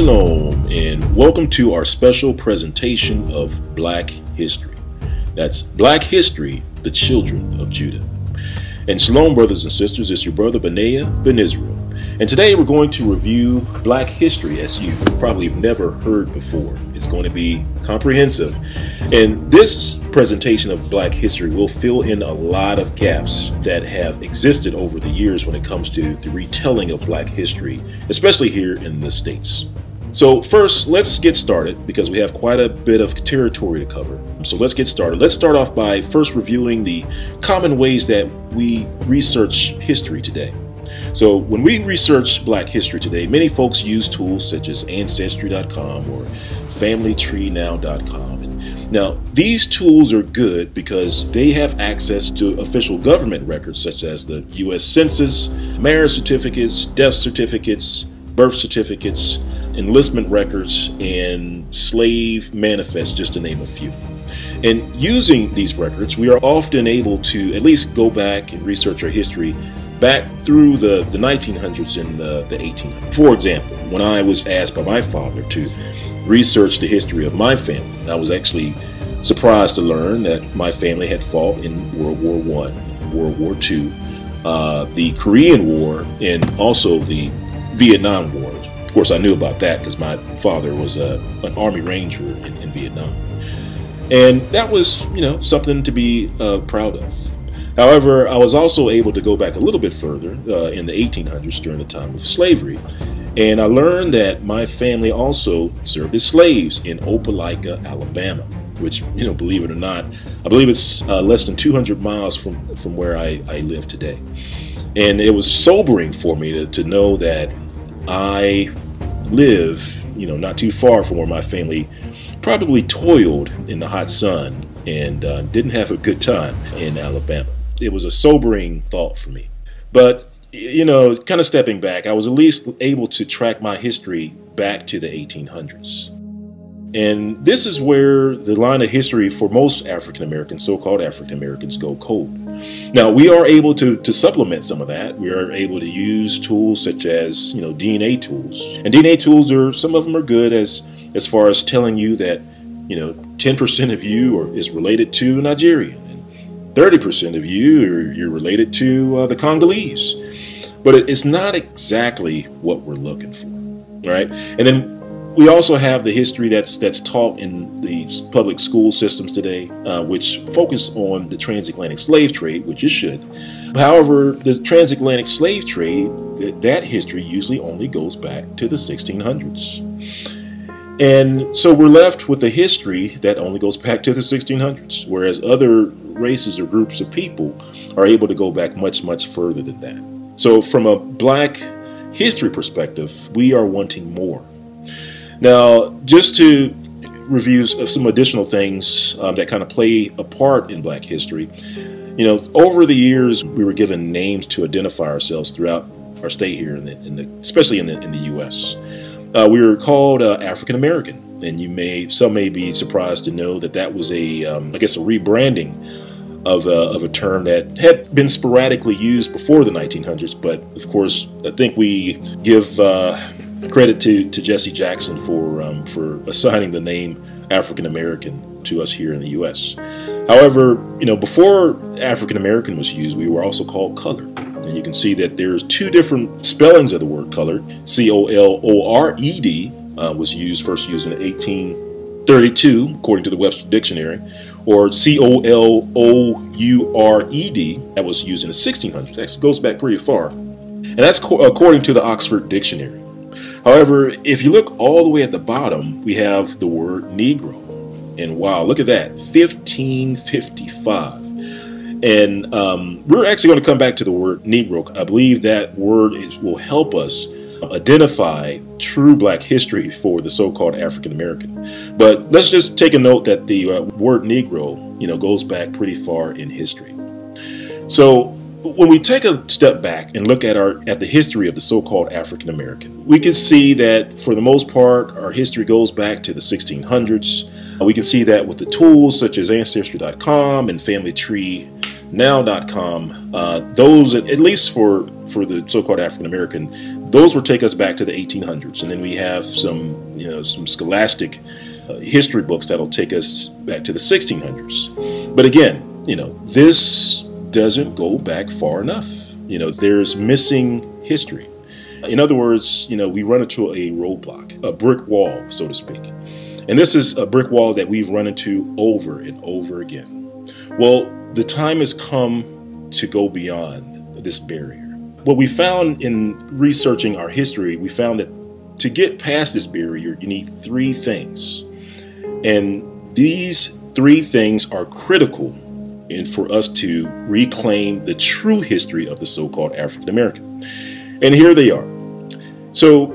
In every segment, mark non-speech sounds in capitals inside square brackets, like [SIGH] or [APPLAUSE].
Shalom, and welcome to our special presentation of Black History. That's Black History, the Children of Judah. And shalom, brothers and sisters, it's your brother Benaiah Ben Israel. And today we're going to review Black history as you probably have never heard before. It's going to be comprehensive. And this presentation of Black history will fill in a lot of gaps that have existed over the years when it comes to the retelling of Black history, especially here in the States. So first, let's get started because we have quite a bit of territory to cover. So let's get started. Let's start off by first reviewing the common ways that we research history today. So when we research black history today, many folks use tools such as Ancestry.com or FamilyTreeNow.com. Now, these tools are good because they have access to official government records such as the U.S. Census, marriage certificates, death certificates, birth certificates, enlistment records, and slave manifests, just to name a few. And using these records, we are often able to at least go back and research our history back through the, the 1900s and the, the 1800s. For example, when I was asked by my father to research the history of my family, I was actually surprised to learn that my family had fought in World War One, World War Two, uh, the Korean War, and also the Vietnam War. Of course, I knew about that because my father was a, an Army Ranger in, in Vietnam. And that was, you know, something to be uh, proud of. However, I was also able to go back a little bit further uh, in the 1800s during the time of slavery. And I learned that my family also served as slaves in Opelika, Alabama, which, you know, believe it or not, I believe it's uh, less than 200 miles from, from where I, I live today. And it was sobering for me to, to know that I live, you know, not too far from where my family probably toiled in the hot sun and uh, didn't have a good time in Alabama it was a sobering thought for me. But you know, kind of stepping back, I was at least able to track my history back to the 1800s. And this is where the line of history for most African Americans, so called African Americans, go cold. Now, we are able to, to supplement some of that. We are able to use tools such as, you know, DNA tools. And DNA tools are, some of them are good as, as far as telling you that, you know, 10% of you are, is related to Nigeria. 30% of you are you're related to uh, the Congolese. But it's not exactly what we're looking for, right? And then we also have the history that's that's taught in the public school systems today, uh, which focus on the transatlantic slave trade, which it should. However, the transatlantic slave trade, that, that history usually only goes back to the 1600s. And so we're left with a history that only goes back to the 1600s, whereas other races or groups of people are able to go back much, much further than that. So from a black history perspective, we are wanting more. Now, just to review some additional things um, that kind of play a part in black history, you know, over the years, we were given names to identify ourselves throughout our stay here, in the, in the especially in the, in the U.S. Uh, we were called uh, African American, and you may some may be surprised to know that that was a um, I guess a rebranding of a, of a term that had been sporadically used before the 1900s. But of course, I think we give uh, credit to, to Jesse Jackson for um, for assigning the name African American to us here in the U.S. However, you know, before African American was used, we were also called colored. And you can see that there's two different spellings of the word colored. C-O-L-O-R-E-D uh, was used first used in 1832, according to the Webster Dictionary, or C-O-L-O-U-R-E-D that was used in the 1600s. That goes back pretty far. And that's according to the Oxford Dictionary. However, if you look all the way at the bottom, we have the word Negro. And wow, look at that, 1555. And um, we're actually going to come back to the word Negro. I believe that word is, will help us identify true black history for the so-called African American. But let's just take a note that the uh, word Negro, you know, goes back pretty far in history. So when we take a step back and look at our at the history of the so-called African American, we can see that for the most part, our history goes back to the 1600s. We can see that with the tools such as Ancestry.com and Family Tree now.com, uh, those, at least for, for the so called African American, those will take us back to the 1800s, and then we have some, you know, some scholastic uh, history books that'll take us back to the 1600s. But again, you know, this doesn't go back far enough. You know, there's missing history. In other words, you know, we run into a roadblock, a brick wall, so to speak. And this is a brick wall that we've run into over and over again. Well, the time has come to go beyond this barrier. What we found in researching our history, we found that to get past this barrier, you need three things. And these three things are critical in, for us to reclaim the true history of the so called African American. And here they are. So,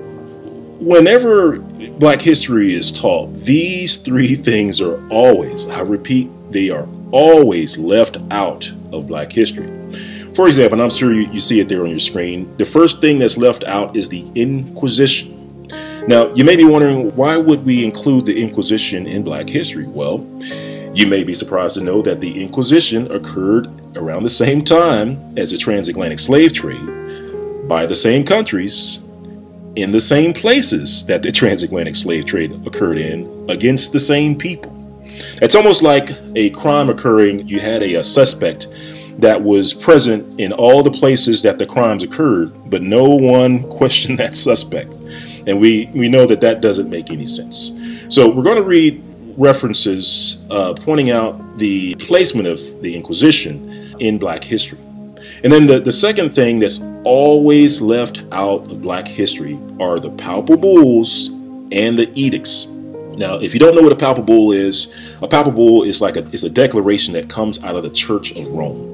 whenever Black history is taught, these three [LAUGHS] things are always, I repeat, they are always left out of Black history. For example, and I'm sure you, you see it there on your screen, the first thing that's left out is the Inquisition. Now, you may be wondering, why would we include the Inquisition in Black history? Well, you may be surprised to know that the Inquisition occurred around the same time as the transatlantic slave trade by the same countries in the same places that the transatlantic slave trade occurred in against the same people. It's almost like a crime occurring, you had a, a suspect that was present in all the places that the crimes occurred, but no one [LAUGHS] questioned that suspect. And we, we know that that doesn't make any sense. So we're going to read references uh, pointing out the placement of the Inquisition in Black history. And then the, the second thing that's always left out of Black history are the papal bulls and the edicts. Now, if you don't know what a papal bull is, a papal bull is like a, it's a declaration that comes out of the Church of Rome.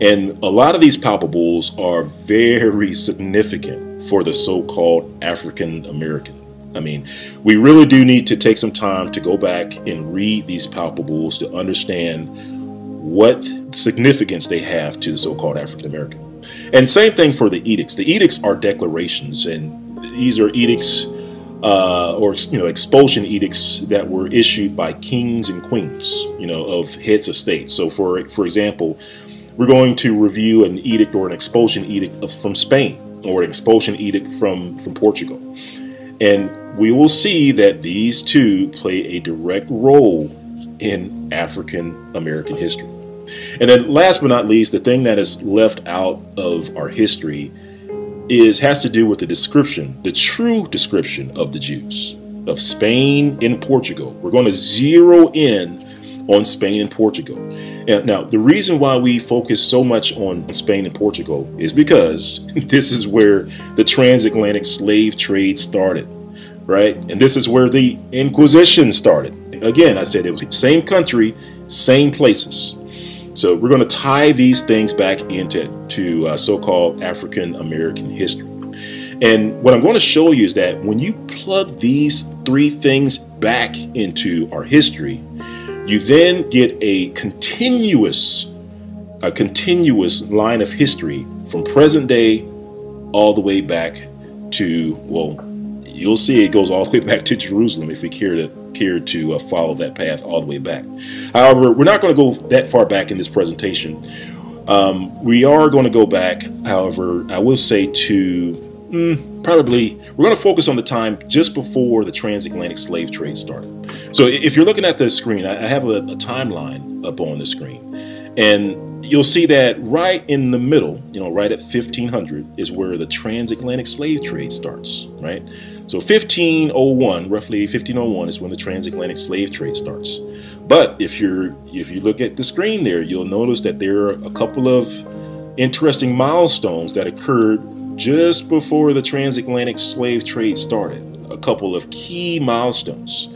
And a lot of these papal bulls are very significant for the so-called African American. I mean, we really do need to take some time to go back and read these papal bulls to understand what significance they have to the so-called African American. And same thing for the edicts. The edicts are declarations, and these are edicts uh, or you know expulsion edicts that were issued by kings and queens, you know, of heads of state. So, for for example, we're going to review an edict or an expulsion edict from Spain or an expulsion edict from, from Portugal. And we will see that these two play a direct role in African American history. And then last but not least, the thing that is left out of our history is has to do with the description, the true description of the Jews, of Spain and Portugal. We're going to zero in on Spain and Portugal. And now, the reason why we focus so much on Spain and Portugal is because [LAUGHS] this is where the transatlantic slave trade started, right? And this is where the Inquisition started. Again, I said it was same country, same places. So we're going to tie these things back into to uh, so-called African American history. And what I'm going to show you is that when you plug these three things back into our history, you then get a continuous, a continuous line of history from present day all the way back to, well, you'll see it goes all the way back to Jerusalem if we care to care to uh, follow that path all the way back. However, we're not going to go that far back in this presentation. Um, we are going to go back, however, I will say to Mm, probably we're going to focus on the time just before the transatlantic slave trade started. So if you're looking at the screen, I have a, a, timeline up on the screen, and you'll see that right in the middle, you know, right at 1500 is where the transatlantic slave trade starts, right? So 1501, roughly 1501 is when the transatlantic slave trade starts. But if you're if you look at the screen there, you'll notice that there are a couple of interesting milestones that occurred just before the transatlantic slave trade started, a couple of key milestones.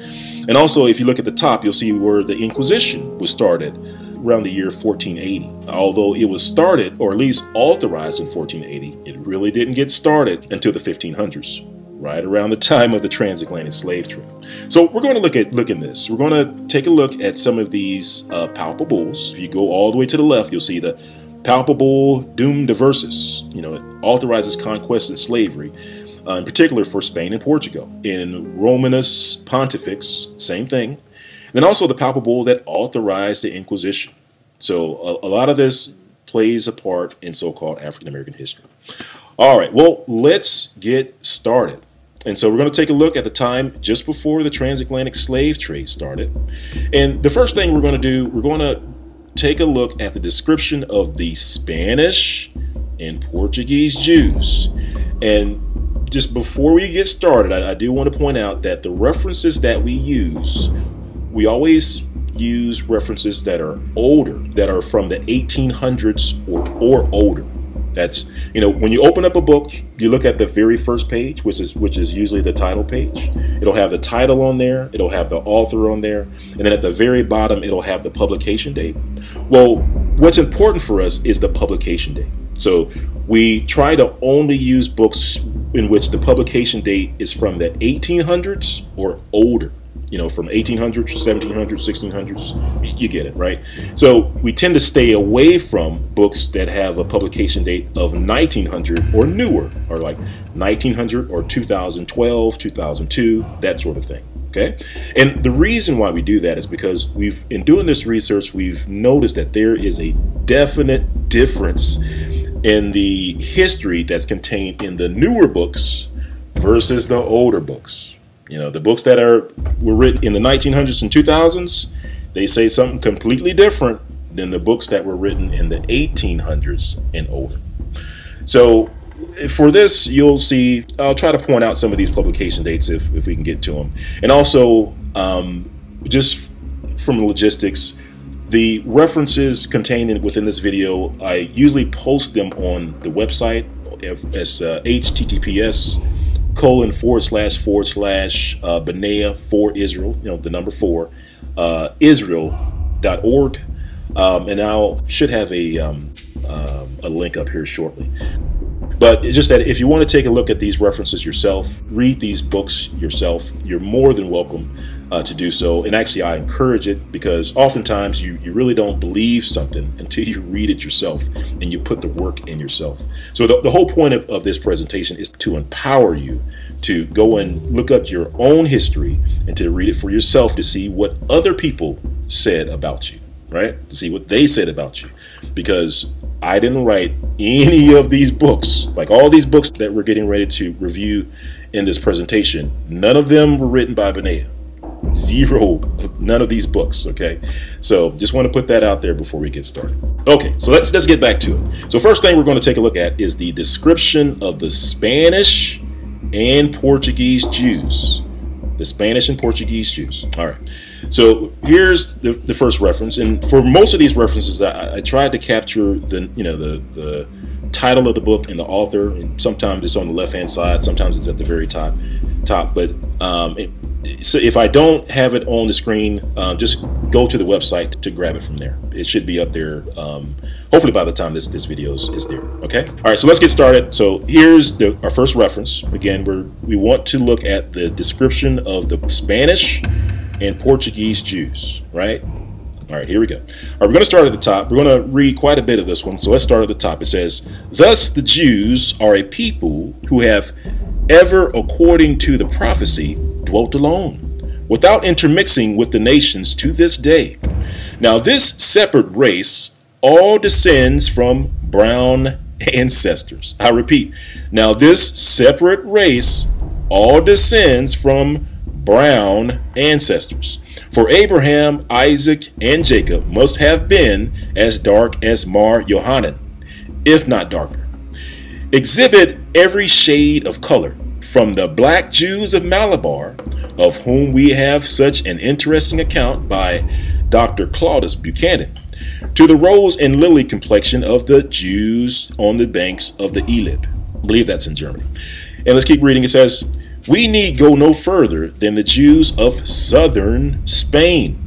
And also, if you look at the top, you'll see where the Inquisition was started around the year 1480. Although it was started, or at least authorized in 1480, it really didn't get started until the 1500s, right around the time of the transatlantic slave trade. So we're going to look at look at this. We're going to take a look at some of these uh, papal bulls. If you go all the way to the left, you'll see the Papal Bull Dum Diversas. You know, it authorizes conquest and slavery, uh, in particular for Spain and Portugal. In Romanus Pontifex, same thing. And then also the Papal Bull that authorized the Inquisition. So a, a lot of this plays a part in so-called African American history. All right, well, let's get started. And so we're going to take a look at the time just before the transatlantic slave trade started. And the first thing we're going to do, we're going to take a look at the description of the Spanish and Portuguese Jews. And just before we get started, I, I do want to point out that the references that we use, we always use references that are older, that are from the 1800s or, or older. That's you know when you open up a book, you look at the very first page, which is which is usually the title page. It'll have the title on there, it'll have the author on there, and then at the very bottom it'll have the publication date. Well, what's important for us is the publication date. So we try to only use books in which the publication date is from the 1800s or older you know, from 1800s, 1700s, 1600s. You get it, right? So we tend to stay away from books that have a publication date of 1900 or newer, or like 1900 or 2012, 2002, that sort of thing. Okay. And the reason why we do that is because we've, in doing this research, we've noticed that there is a definite difference in the history that's contained in the newer books versus the older books. You know, the books that are were written in the 1900s and 2000s, they say something completely different than the books that were written in the 1800s and older. So for this, you'll see, I'll try to point out some of these publication dates if, if we can get to them. And also, um, just from logistics, the references contained within this video, I usually post them on the website as uh, https colon forward slash forward slash uh, Benea for Israel, you know, the number four, uh, Israel.org. Um, and I should have a, um, um, a link up here shortly. But just that if you want to take a look at these references yourself, read these books yourself, you're more than welcome uh, to do so. And actually, I encourage it because oftentimes you, you really don't believe something [LAUGHS] until you read it yourself and you put the work in yourself. So the, the whole point of, of this presentation is to empower you to go and look up your own history and to read it for yourself to see what other people said about you, right? To see what they said about you. Because I didn't write any of these books, like all these books that we're getting ready to review in this presentation. None of them were written by Benea. Zero, none of these books. Okay, so just want to put that out there before we get started. Okay, so let's let's get back to it. So first thing we're going to take a look at is the description of the Spanish and Portuguese Jews. The Spanish and Portuguese Jews. All right. So here's the, the first reference, and for most of these references, I, I tried to capture the you know the the title of the book and the author, and sometimes it's on the left hand side, sometimes it's at the very top top. But um, it, so if I don't have it on the screen, um, just go to the website to grab it from there. It should be up there. Um, hopefully by the time this this video is, is there. Okay. All right. So let's get started. So here's the, our first reference. Again, we we want to look at the description of the Spanish and Portuguese Jews, right? All right, here we go. All right, we're going to start at the top. We're going to read quite a bit of this one. So let's start at the top. It says, Thus the Jews are a people who have ever, according to the prophecy, dwelt alone, without intermixing with the nations to this day. Now, this separate race all descends from brown [LAUGHS] ancestors. I repeat, now this separate race all descends from brown ancestors. For Abraham, Isaac, and Jacob must have been as dark as Mar Yohanan, if not darker. Exhibit every shade of color, from the black Jews of Malabar, of whom we have such an interesting account by Dr. Claudius Buchanan, to the rose and lily complexion of the Jews on the banks of the Elbe. I believe that's in Germany. And let's keep reading. It says, we need go no further than the Jews of southern Spain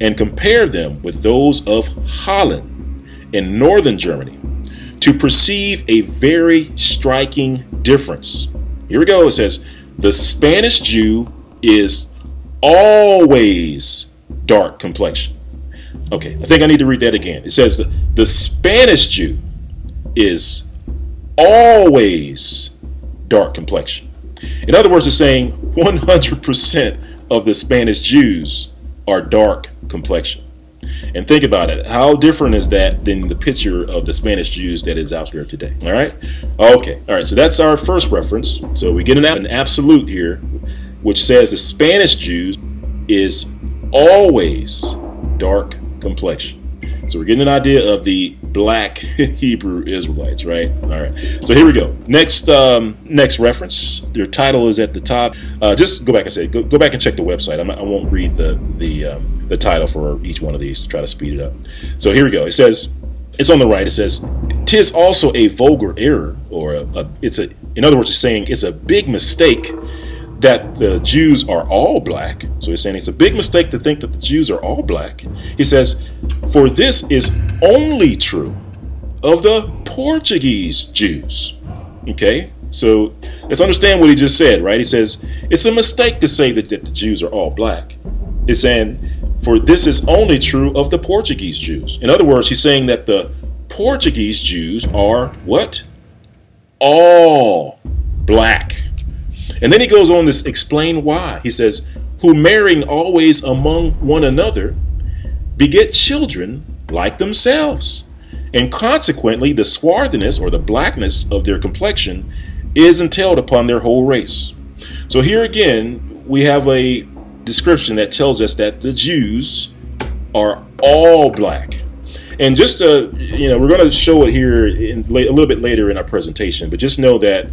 and compare them with those of Holland and northern Germany to perceive a very striking difference. Here we go. It says, the Spanish Jew is always dark complexion. Okay, I think I need to read that again. It says the, Spanish Jew is always dark complexion. In other words, it's saying 100% of the Spanish Jews are dark complexion. And think about it. How different is that than the picture of the Spanish Jews that is out there today? All right? Okay. All right. So that's our first reference. So we get an, an absolute here, which says the Spanish Jews is always dark complexion. So we're getting an idea of the black [LAUGHS] Hebrew Israelites, right? All right. So here we go. Next, um, next reference. Your title is at the top. Uh, just go back and say, go, go back and check the website. I not read the the um, the title for each one of these to try to speed it up. So here we go. It says, it's on the right. It says, "Tis also a vulgar error, or a, a it's a. In other words, it's saying it's a big mistake." That the Jews are all black. So he's saying it's a big mistake to think that the Jews are all black. He says, for this is only true of the Portuguese Jews. Okay, so let's understand what he just said, right? He says, it's a mistake to say that, that the Jews are all black. He's saying, for this is only true of the Portuguese Jews. In other words, he's saying that the Portuguese Jews are what? All black. And then he goes on to explain why. He says, Who marrying always among one another beget children like themselves. And consequently, the swarthiness or the blackness of their complexion is entailed upon their whole race. So here again, we have a description that tells us that the Jews are all black. And just to, you know, we're going to show it here in, a little bit later in our presentation, but just know that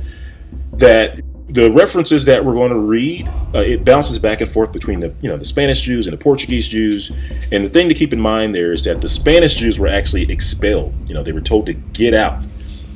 that the references that we're going to read, uh, it bounces back and forth between the you know the Spanish Jews and the Portuguese Jews. And the thing to keep in mind there is that the Spanish Jews were actually expelled. You know, they were told to get out,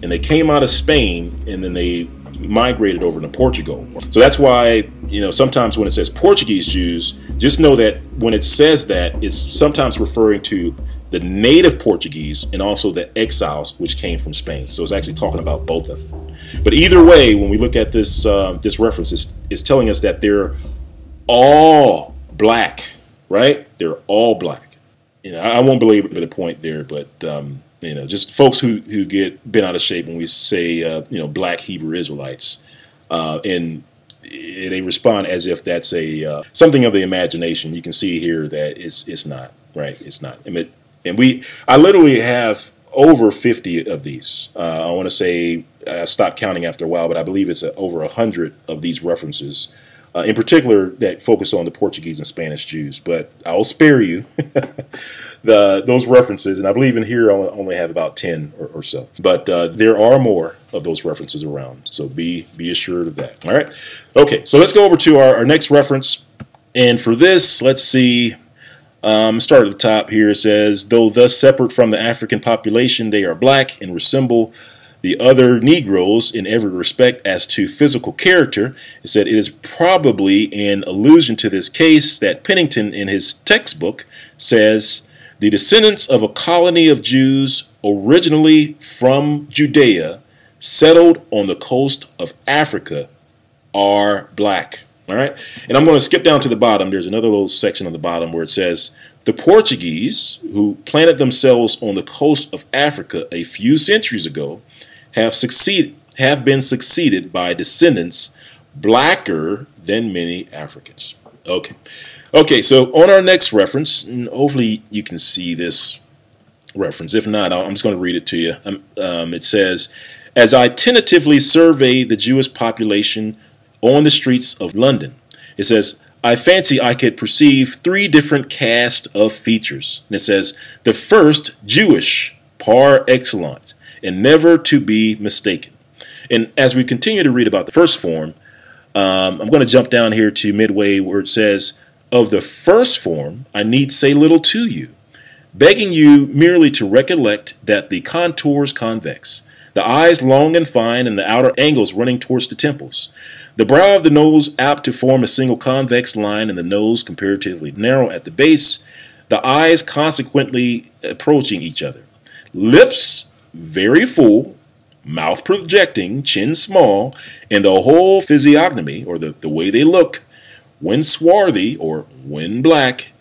and they came out of Spain, and then they migrated over to Portugal. So that's why you know sometimes when it says Portuguese Jews, just know that when it says that, it's sometimes referring to the native Portuguese and also the exiles which came from Spain. So it's actually talking about both of them. But either way, when we look at this uh, this reference, it's, it's telling us that they're all black, right? They're all black. You know, I won't belabor the point there, but um, you know, just folks who who get bent out of shape when we say uh, you know black Hebrew Israelites, uh, and they respond as if that's a uh, something of the imagination. You can see here that it's it's not right. It's not. I mean, and we, I literally have over 50 of these. Uh, I want to say I stopped counting after a while, but I believe it's over 100 of these references, uh, in particular that focus on the Portuguese and Spanish Jews. But I'll spare you [LAUGHS] the, those references, and I believe in here I only have about 10 or, or so. But uh, there are more of those references around, so be be assured of that. All right. Okay, so let's go over to our, our next reference. And for this, let's see. Um, start at the top here. It says, though thus separate from the African population, they are black and resemble the other Negroes in every respect as to physical character. It said it is probably an allusion to this case that Pennington in his textbook says the descendants of a colony of Jews originally from Judea settled on the coast of Africa are black. All right. And I'm going to skip down to the bottom. There's another little section on the bottom where it says the Portuguese, who planted themselves on the coast of Africa a few centuries ago, have succeeded have been succeeded by descendants blacker than many Africans. Okay. Okay, so on our next reference, hopefully you can see this reference. If not, I'm just going to read it to you. Um, um, it says, As I tentatively survey the Jewish population on the streets of London. It says, I fancy I could perceive three different cast of features. And it says, the first, Jewish, par excellence, and never to be mistaken. And as we continue to read about the first form, um, I'm going to jump down here to midway where it says, Of the first form, I need say little to you, begging you merely to recollect that the contours convex, the eyes long and fine, and the outer angles running towards the temples, the brow of the nose apt to form a single convex line and the nose comparatively narrow at the base, the eyes consequently approaching each other. Lips very full, mouth projecting, chin small, and the whole physiognomy, or the, the way they look, when swarthy or when black,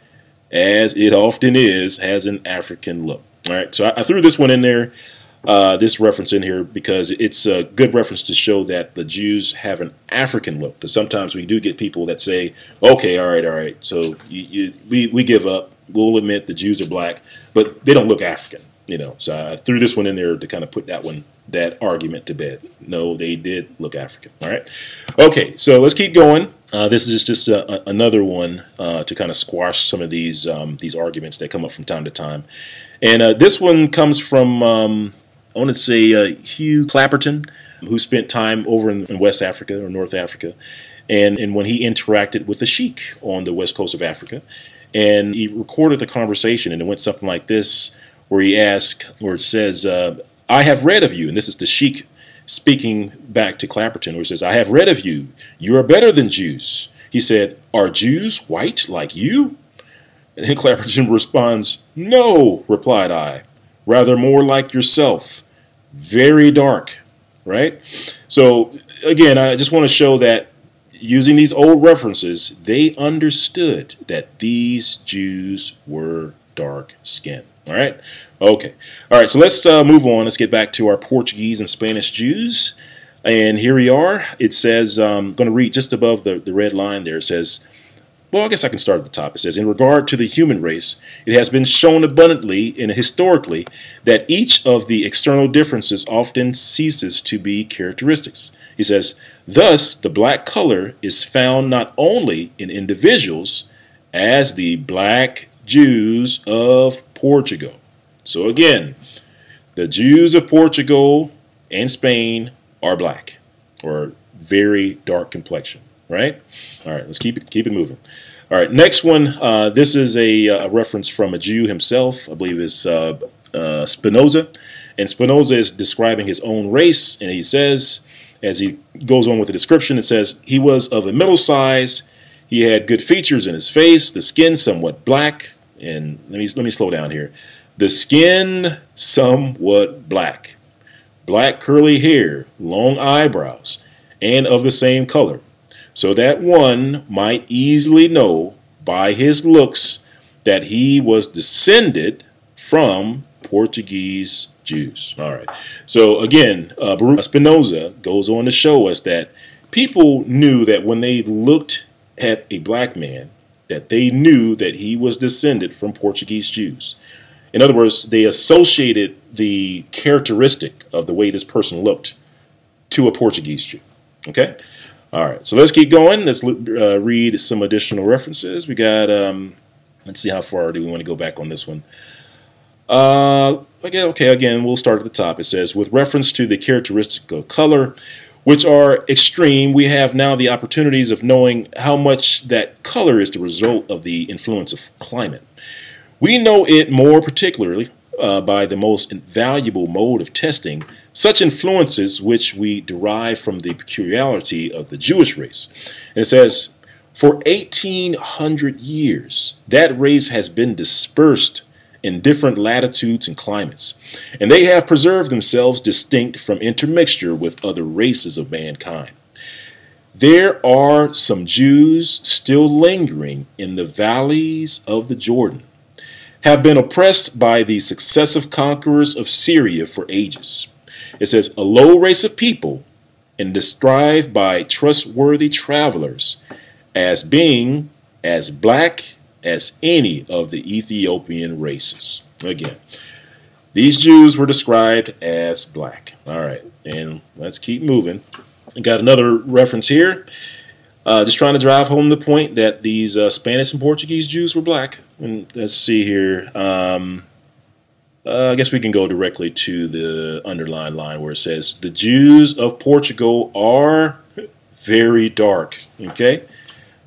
as it often is, has an African look. All right, so I, I threw this one in there uh, this reference in here because it's a good reference to show that the Jews have an African look. Because sometimes we do get people that say, okay, all right, all right, so you, you, we, we give up. We'll admit the Jews are black, but they don't look African. You know, so I threw this one in there to kind of put that one, that argument to bed. No, they did look African. All right. Okay, so let's keep going. Uh, this is just a, another one uh, to kind of squash some of these um, these arguments that come up from time to time. And uh, this one comes from, um, I want to say, uh, Hugh Clapperton, who spent time over in, in, West Africa or North Africa. And, and when he interacted with the sheik on the west coast of Africa, and he recorded the conversation, and it went something like this, where he asked, where it says, uh, I have read of you, and this is the sheik speaking back to Clapperton, where he says, I have read of you. You are better than Jews. He said, Are Jews white like you? And [LAUGHS] Clapperton responds, No, replied I, rather more like yourself, very dark, right? So, again, I just want to show that using these old references, they understood that these Jews were dark skinned. All right? Okay. All right, so let's uh, move on. Let's get back to our Portuguese and Spanish Jews. And here we are. It says, I'm um, going to read just above the, the red line there. It says, well, I guess I can start at the top. It says, in regard to the human race, it has been shown abundantly and historically that each of the external differences often ceases to be characteristics. He says, thus, the black color is found not only in individuals, as the black Jews of Portugal. So again, the Jews of Portugal and Spain are black or very dark complexion right? All right, let's keep it keep it moving. All right, next one. Uh, this is a, uh, a, reference from a Jew himself. I believe it's uh, uh, Spinoza, and Spinoza is describing his own race, and he says, as he goes on with the description, it says he was of a middle size. He had good features in his face, the skin somewhat black, and let me let me slow down here. The skin somewhat black, black curly hair, long eyebrows, and of the same color so that one might easily know by his looks that he was descended from Portuguese Jews. All right. So again, uh, Baruch Spinoza goes on to show us that people knew that when they looked at a black man, that they knew that he was descended from Portuguese Jews. In other words, they associated the characteristic of the way this person looked to a Portuguese Jew. Okay? All right, so let's keep going. Let's uh, read some additional references. We got, um, let's see how far do we want to go back on this one. Uh, okay, okay, again, we'll start at the top. It says, with reference to the characteristic of color, which are extreme, we have now the opportunities of knowing how much that color is the result of the influence of climate. We know it more particularly uh, by the most valuable mode of testing, such influences which we derive from the peculiarity of the Jewish race. And it says, for 1800 years, that race has been dispersed in different latitudes and climates, and they have preserved themselves distinct from intermixture with other races of mankind. There are some Jews still lingering in the valleys of the Jordan, have been oppressed by the successive conquerors of Syria for ages. It says, a low race of people and described by trustworthy travelers as being as black as any of the Ethiopian races. Again, these Jews were described as black. All right, and let's keep moving. Got another reference here. Uh, just trying to drive home the point that these uh, Spanish and Portuguese Jews were black. And let's see here. Um, uh, I guess we can go directly to the underlined line where it says the Jews of Portugal are very dark. Okay,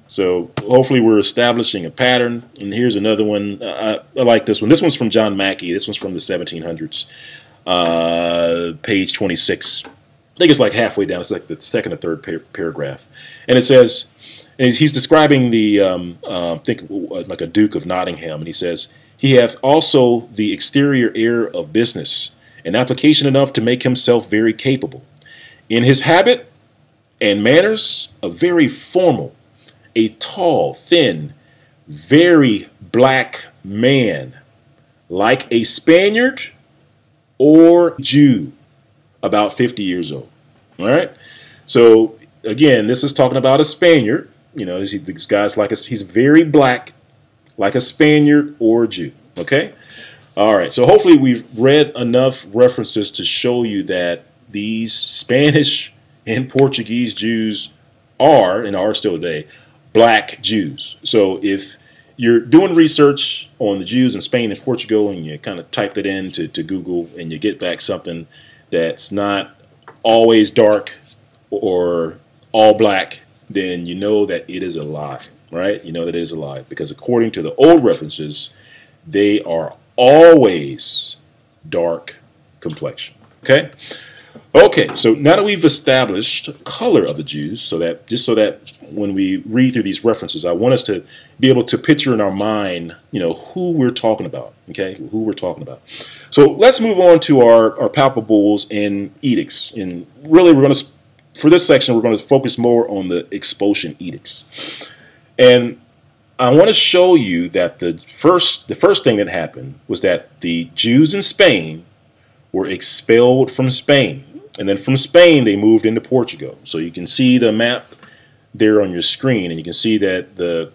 so hopefully we're establishing a pattern. And here's another one. I, I like this one. This one's from John Macky. This one's from the 1700s, uh, page 26. I think it's like halfway down. It's like the second or third par paragraph, and it says, and he's describing the um, uh, think like a Duke of Nottingham, and he says he hath also the exterior air of business, an application enough to make himself very capable. In his habit and manners, a very formal, a tall, thin, very black man, like a Spaniard or Jew, about 50 years old. All right. So again, this is talking about a Spaniard. You know, this guy's like a, he's very black, like a Spaniard or a Jew. Okay. All right. So hopefully we've read enough references to show you that these Spanish and Portuguese Jews are and are still today black Jews. So if you're doing research on the Jews in Spain and Portugal and you kind of type it into to Google and you get back something that's not always dark or all black, then you know that it is a lie, right? You know that it is a lie because according to the old references, they are always dark complexion. Okay? Okay, so now that we've established color of the Jews, so that just so that when we read through these references, I want us to be able to picture in our mind, you know, who we're talking about. Okay, who we're talking about. So let's move on to our our papal bulls and edicts. And really, we're going to for this section, we're going to focus more on the expulsion edicts. And I want to show you that the first the first thing that happened was that the Jews in Spain were expelled from Spain and then from Spain, they moved into Portugal. So you can see the map there on your screen, and you can see that the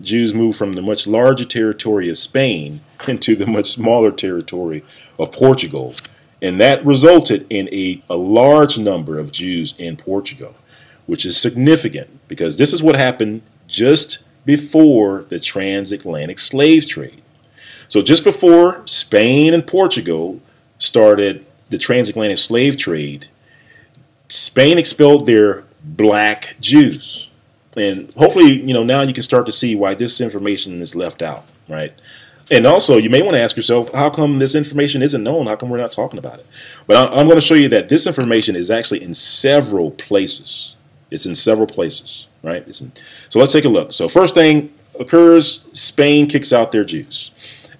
Jews moved from the much larger territory of Spain [LAUGHS] into the much smaller territory of Portugal. And that resulted in a, a large number of Jews in Portugal, which is significant because this is what happened just before the transatlantic slave trade. So just before Spain and Portugal started the transatlantic slave trade, Spain expelled their black Jews. And hopefully, you know, now you can start to see why this information is left out, right? And also, you may want to ask yourself, how come this information isn't known? How come we're not talking about it? But I'm going to show you that this information is actually in several places. It's in several places, right? So let's take a look. So first thing occurs, Spain kicks out their Jews.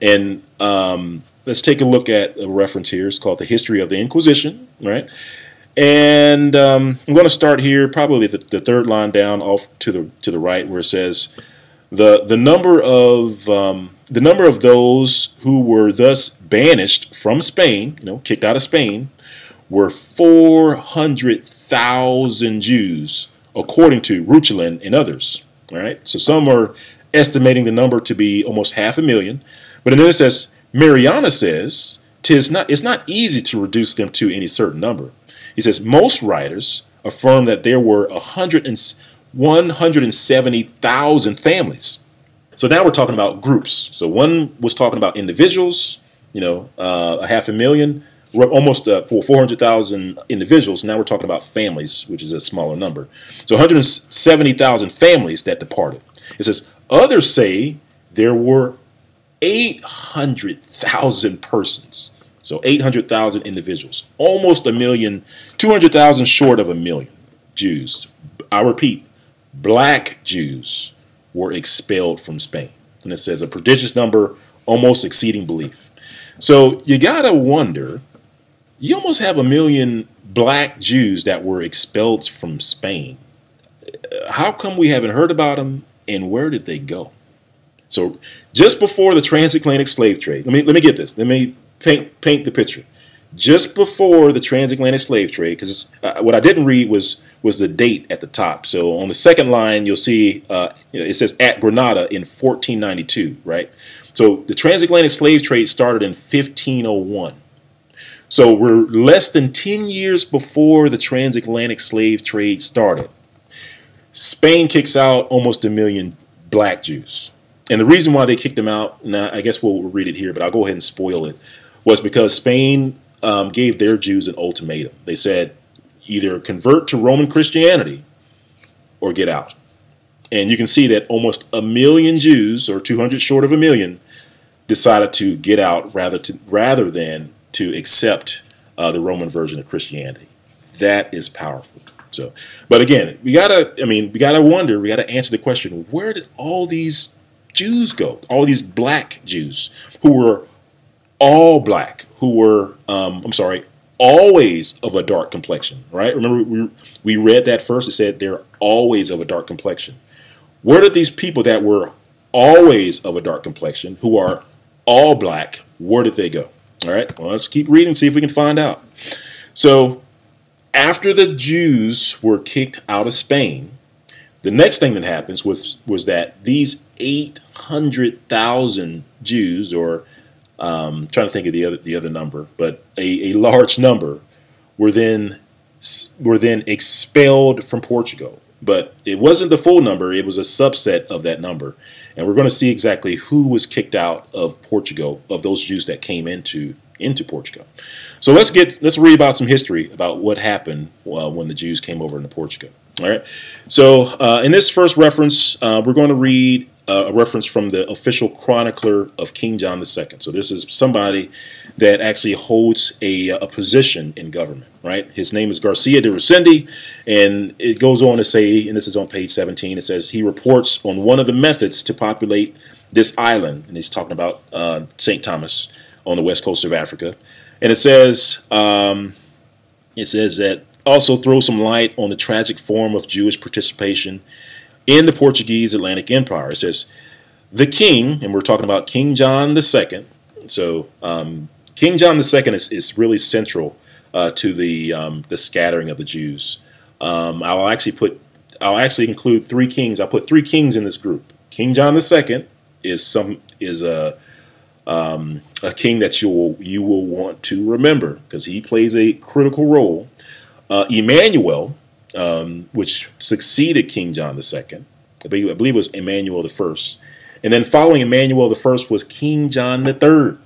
And um, let's take a look at a reference here. It's called The History of the Inquisition, right? And um, I'm going to start here, probably the, the, third line down off to the to the right, where it says the the number of um, the number of those who were thus banished from Spain, you know, kicked out of Spain, were four hundred thousand Jews, according to Reuchlin and others. All right, so some are estimating the number to be almost half a million, but then it says Mariana says, "Tis not it's not easy to reduce them to any certain number." He says most writers affirm that there were 170,000 families. So now we're talking about groups. So one was talking about individuals, you know, uh, a half a million, almost uh, for 400,000 individuals. Now we're talking about families, which is a smaller number. So 170,000 families that departed. It says others say there were 800,000 persons. So 800,000 individuals, almost a million, 200,000 short of a million Jews. I repeat, black Jews were expelled from Spain. And it says a prodigious number, almost exceeding belief. So you got to wonder, you almost have a million black Jews that were expelled from Spain. How come we haven't heard about them and where did they go? So just before the transatlantic slave trade, let me let me get this. Let me paint paint the picture. Just before the transatlantic slave trade, because uh, what I didn't read was was the date at the top. So on the second line, you'll see uh, it says at Granada in 1492, right? So the transatlantic slave trade started in 1501. So we're less than 10 years before the transatlantic slave trade started. Spain kicks out almost a million black Jews. And the reason why they kicked them out, now I guess we'll read it here, but I'll go ahead and spoil it, was because Spain um, gave their Jews an ultimatum. They said, either convert to Roman Christianity or get out. And you can see that almost a million Jews, or 200 short of a million, decided to get out rather to rather than to accept uh, the Roman version of Christianity. That is powerful. So, but again, we gotta. I mean, we gotta wonder. We gotta answer the question: Where did all these Jews go, all these black Jews who were all black, who were, um, I'm sorry, always of a dark complexion, right? Remember, we, we read that first, it said they're always of a dark complexion. Where did these people that were always of a dark complexion, who are all black, where did they go? All right, well, let's keep reading, see if we can find out. So, after the Jews were kicked out of Spain, the next thing that happens was was that these 800,000 Jews, or um, trying to think of the other the other number, but a, a large number, were then were then expelled from Portugal. But it wasn't the full number; it was a subset of that number, and we're going to see exactly who was kicked out of Portugal of those Jews that came into into Portugal. So let's get let's read about some history about what happened uh, when the Jews came over into Portugal. All right. So uh, in this first reference, uh, we're going to read uh, a reference from the official chronicler of King John II. So this is somebody that actually holds a, a position in government. Right. His name is Garcia de Resende, and it goes on to say, and this is on page 17. It says he reports on one of the methods to populate this island, and he's talking about uh, St. Thomas on the west coast of Africa. And it says, um, it says that also throw some light on the tragic form of Jewish participation in the Portuguese Atlantic Empire. It says, the king, and we're talking about King John II. So um, King John II is, is really central uh, to the um, the scattering of the Jews. Um, I'll actually put I'll actually include three kings. I'll put three kings in this group. King John II is some is a um, a king that you will you will want to remember because he plays a critical role. Uh, Emmanuel, um, which succeeded King John II, I believe, I believe it was Emmanuel I. and then following Emmanuel I was King John III.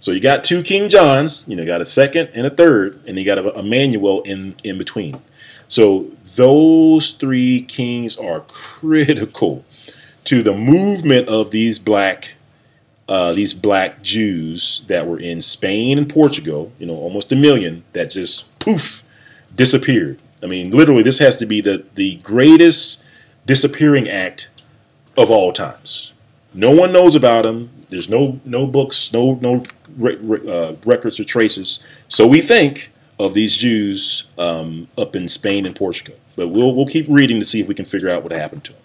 So you got two King Johns, you know, got a second and a third, and you got a Emmanuel in in between. So those three kings are [LAUGHS] critical to the movement of these black uh, these black Jews that were in Spain and Portugal, you know, almost a million, that just poof disappeared. I mean, literally, this has to be the, the greatest disappearing act of all times. No one knows about them. There's no no books, no no uh, records or traces. So we think of these Jews um, up in Spain and Portugal. But we'll we'll keep reading to see if we can figure out what happened to them.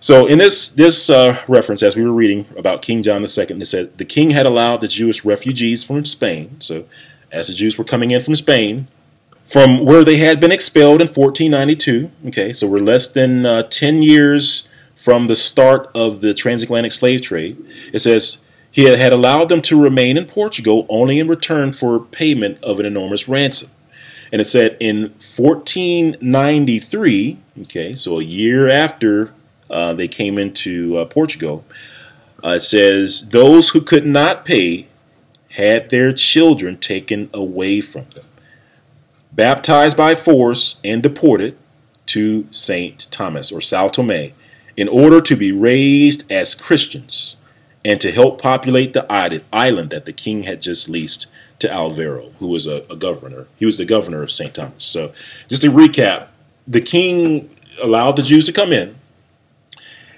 So in this this uh, reference, as we were reading about King John II, it said the king had allowed the Jewish refugees from Spain. So as the Jews were coming in from Spain, from where they had been expelled in 1492. Okay, so we're less than uh, 10 years from the start of the transatlantic slave trade. It says he had allowed them to remain in Portugal only in return for payment of an enormous ransom. And it said in 1493, okay, so a year after uh, they came into uh, Portugal. Uh, it says, Those who could not pay had their children taken away from them, baptized by force, and deported to St. Thomas or Sao Tome in order to be raised as Christians and to help populate the island that the king had just leased to Alvaro, who was a, a governor. He was the governor of St. Thomas. So, just to recap, the king allowed the Jews to come in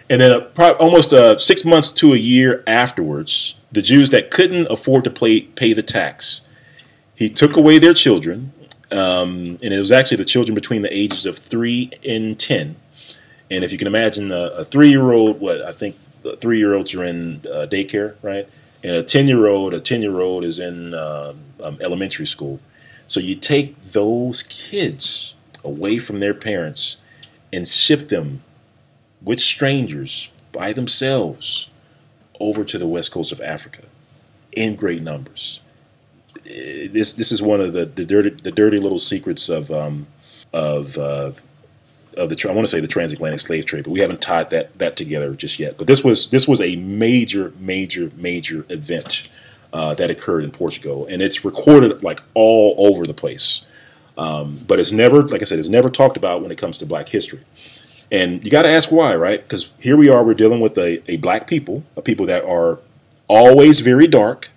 and then uh, almost uh, six months to a year afterwards, the Jews that couldn't afford to pay, pay the tax, he took away their children. Um, and it was actually the children between the ages of three and 10. And if you can imagine a, a three year old, what I think three year olds are in uh, daycare, right? And a 10 year old, a 10 year old is in um, um, elementary school. So you take those kids away from their parents and ship them with strangers by themselves over to the west coast of Africa in great numbers. Eh, this this is one of the, the dirty the dirty little secrets of um, of uh, of the I want to say the transatlantic slave trade, but we haven't tied that that together just yet. But this was this was a major major major event uh, that occurred in Portugal, and it's recorded like all over the place. Um, but it's never, like I said, it's never talked about when it comes to Black history. And you got to ask why, right? Because here we are, we're dealing with a, a black people, a people that are always very dark,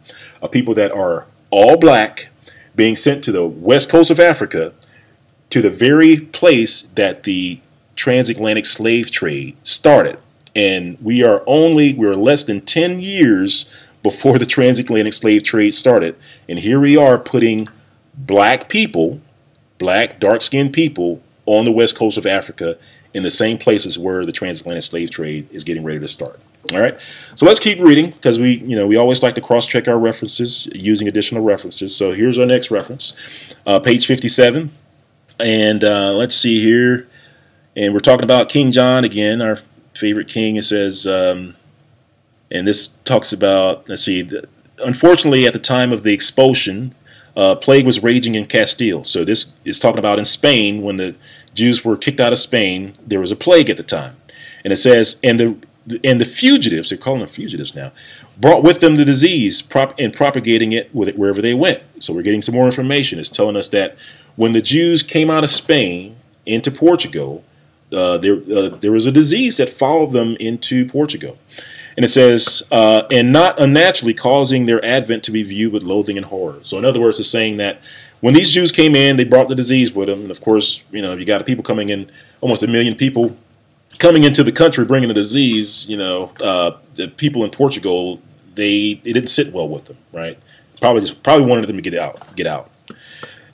a people that are all black, being sent to the west coast of Africa, to the very place that the transatlantic slave trade started. And we are only, we're less than 10 years before the transatlantic slave trade started. And here we are putting black people, black, dark skinned people on the west coast of Africa in the same places where the transatlantic slave trade is getting ready to start. All right, so let's keep reading because we, you know, we always like to cross-check our references using additional references. So here's our next reference, uh, page 57, and uh, let's see here, and we're talking about King John again, our favorite king. It says, um, and this talks about, let's see, the, unfortunately, at the time of the expulsion, uh, plague was raging in Castile. So this is talking about in Spain when the Jews were kicked out of Spain. There was a plague at the time, and it says, and the and the fugitives, they're calling them fugitives now, brought with them the disease prop, and propagating it with it wherever they went. So we're getting some more information. It's telling us that when the Jews came out of Spain into Portugal, uh, there uh, there was a disease that followed them into Portugal. And it says, uh, and not unnaturally causing their advent to be viewed with loathing and horror. So, in other words, it's saying that when these Jews came in, they brought the disease with them. And of course, you know, you got people coming in, almost a million people coming into the country bringing a disease. You know, uh, the people in Portugal, they it didn't sit well with them, right? Probably just probably wanted them to get out, get out.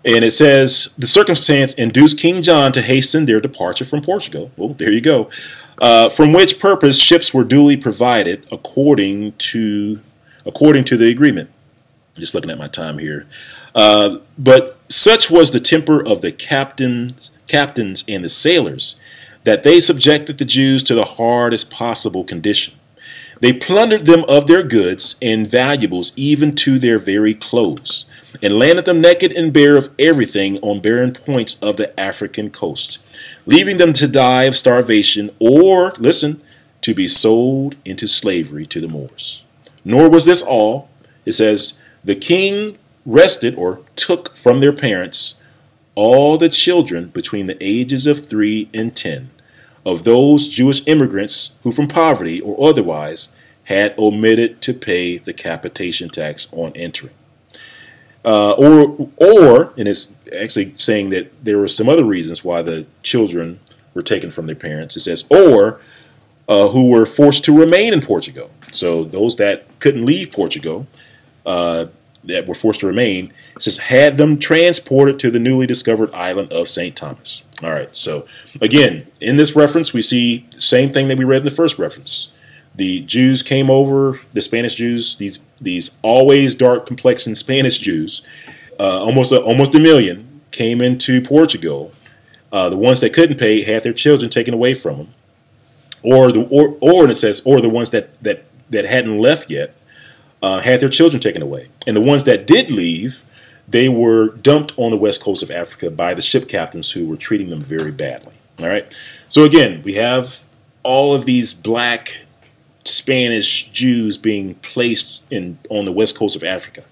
And it says the circumstance induced King John to hasten their departure from Portugal. Well, there you go uh, from which purpose ships were duly provided according to according to the agreement. Just looking at my time here. Uh, but such was the temper of the captains, captains and the sailors that they subjected the Jews to the hardest possible condition. They plundered them of their goods and valuables, even to their very clothes, and landed them naked and bare of everything on barren points of the African coast, leaving them to die of starvation or, listen, to be sold into slavery to the Moors. Nor was this all. It says, the king wrested or took from their parents all the children between the ages of three and ten of those Jewish immigrants who from poverty or otherwise had omitted to pay the capitation tax on entering. Uh, or, or, and it's actually saying that there were some other reasons why the children were taken from their parents. It says, or uh, who were forced to remain in Portugal. So those that couldn't leave Portugal, uh, that were forced to remain, it says, had them transported to the newly discovered island of St. Thomas. All right, so again, in this reference, we see same thing that we read in the first reference. The Jews came over, the Spanish Jews, these these always dark complexion Spanish Jews, uh, almost a, almost a million, came into Portugal. Uh, the ones that couldn't pay had their children taken away from them, or the or or it says or the ones that that that hadn't left yet uh, had their children taken away, and the ones that did leave they were dumped on the west coast of Africa by the ship captains who were treating them very badly. All right. So again, we have all of these black Spanish Jews being placed in on the west coast of Africa,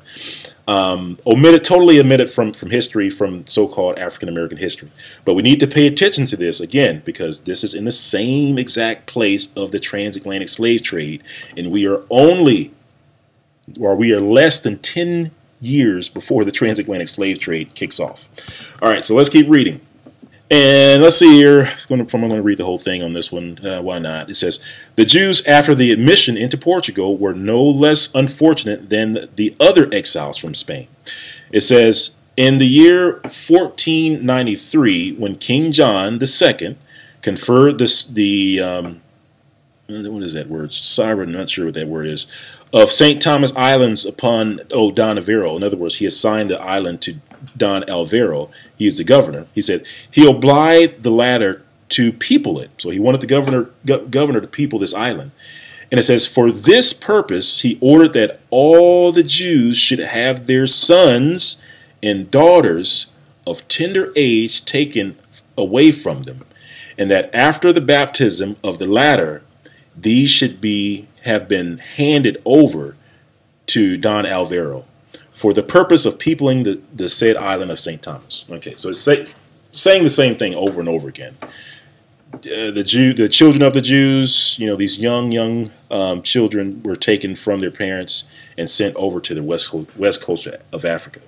um, omitted totally omitted from from history, from so-called African American history. But we need to pay attention to this again because this is in the same exact place of the transatlantic slave trade, and we are only, or we are less than ten years before the transatlantic slave trade kicks off. All right, so let's keep reading. And let's see here. I'm going to read the whole thing on this one. Uh, why not? It says The Jews, after the admission into Portugal, were no less unfortunate than the other exiles from Spain. It says In the year 1493, when King John II conferred this, the um, what is that word? Sovereign, I'm not sure what that word is. Of St. Thomas Islands upon oh Don Alvaro. In other words, he assigned the island to Don Alvaro. He is the governor. He said he obliged the latter to people it. So he wanted the governor go, governor to people this island. And it says, for this purpose, he ordered that all the Jews should have their sons and daughters of tender age taken away from them, and that after the baptism of the latter, these should be have been handed over to Don Alvaro for the purpose of peopling the, the said island of St. Thomas. Okay, so it's say, saying the same thing over and over again. Uh, the Jew, the children of the Jews, you know, these young, young um, children were taken from their parents and sent over to the west coast, west coast of Africa.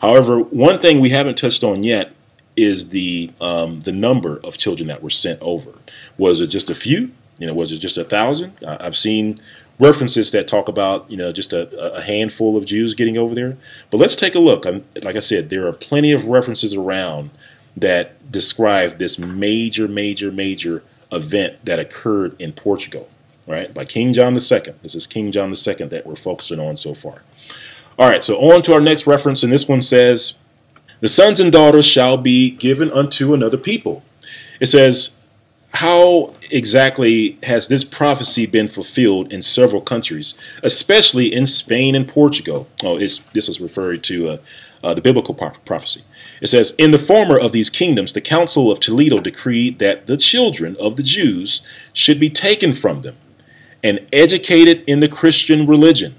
However, one thing we haven't touched on yet is the um, the number of children that were sent over. Was it just a few? You know, was it just a thousand? I've seen references that talk about you know just a, a handful of Jews getting over there. But let's take a look. I'm, like I said, there are plenty of references around that describe this major, major, major event that occurred in Portugal, right? By King John II. This is King John II that we're focusing on so far. All right, so on to our next reference, and this one says, The sons and daughters shall be given unto another people. It says, How exactly has this prophecy been fulfilled in several countries, especially in Spain and Portugal? Oh, this is referring to uh, uh, the biblical prophecy. It says, In the former of these kingdoms, the Council of Toledo decreed that the children of the Jews should be taken from them and educated in the Christian religion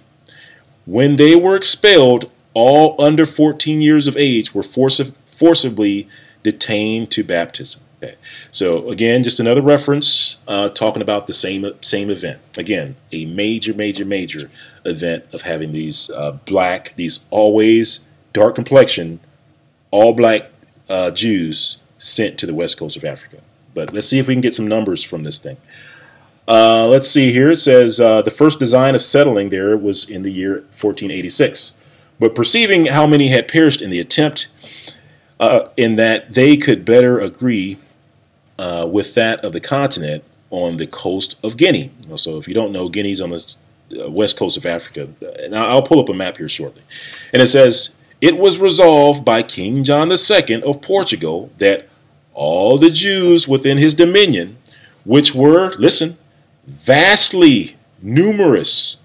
when they were expelled, all under 14 years of age were forcibly detained to baptism. Okay. So again, just another reference uh, talking about the same same event. Again, a major, major, major event of having these uh, black, these always dark complexion, all black uh, Jews sent to the west coast of Africa. But let's see if we can get some numbers from this thing. Uh, let's see here. It says uh, the first design of settling there was in the year 1486. But perceiving how many had perished in the attempt, uh, in that they could better agree uh, with that of the continent on the coast of Guinea. So if you don't know, Guinea's on the uh, west coast of Africa. And I'll pull up a map here shortly. And it says, it was resolved by King John II of Portugal that all the Jews within his dominion, which were, listen, vastly numerous.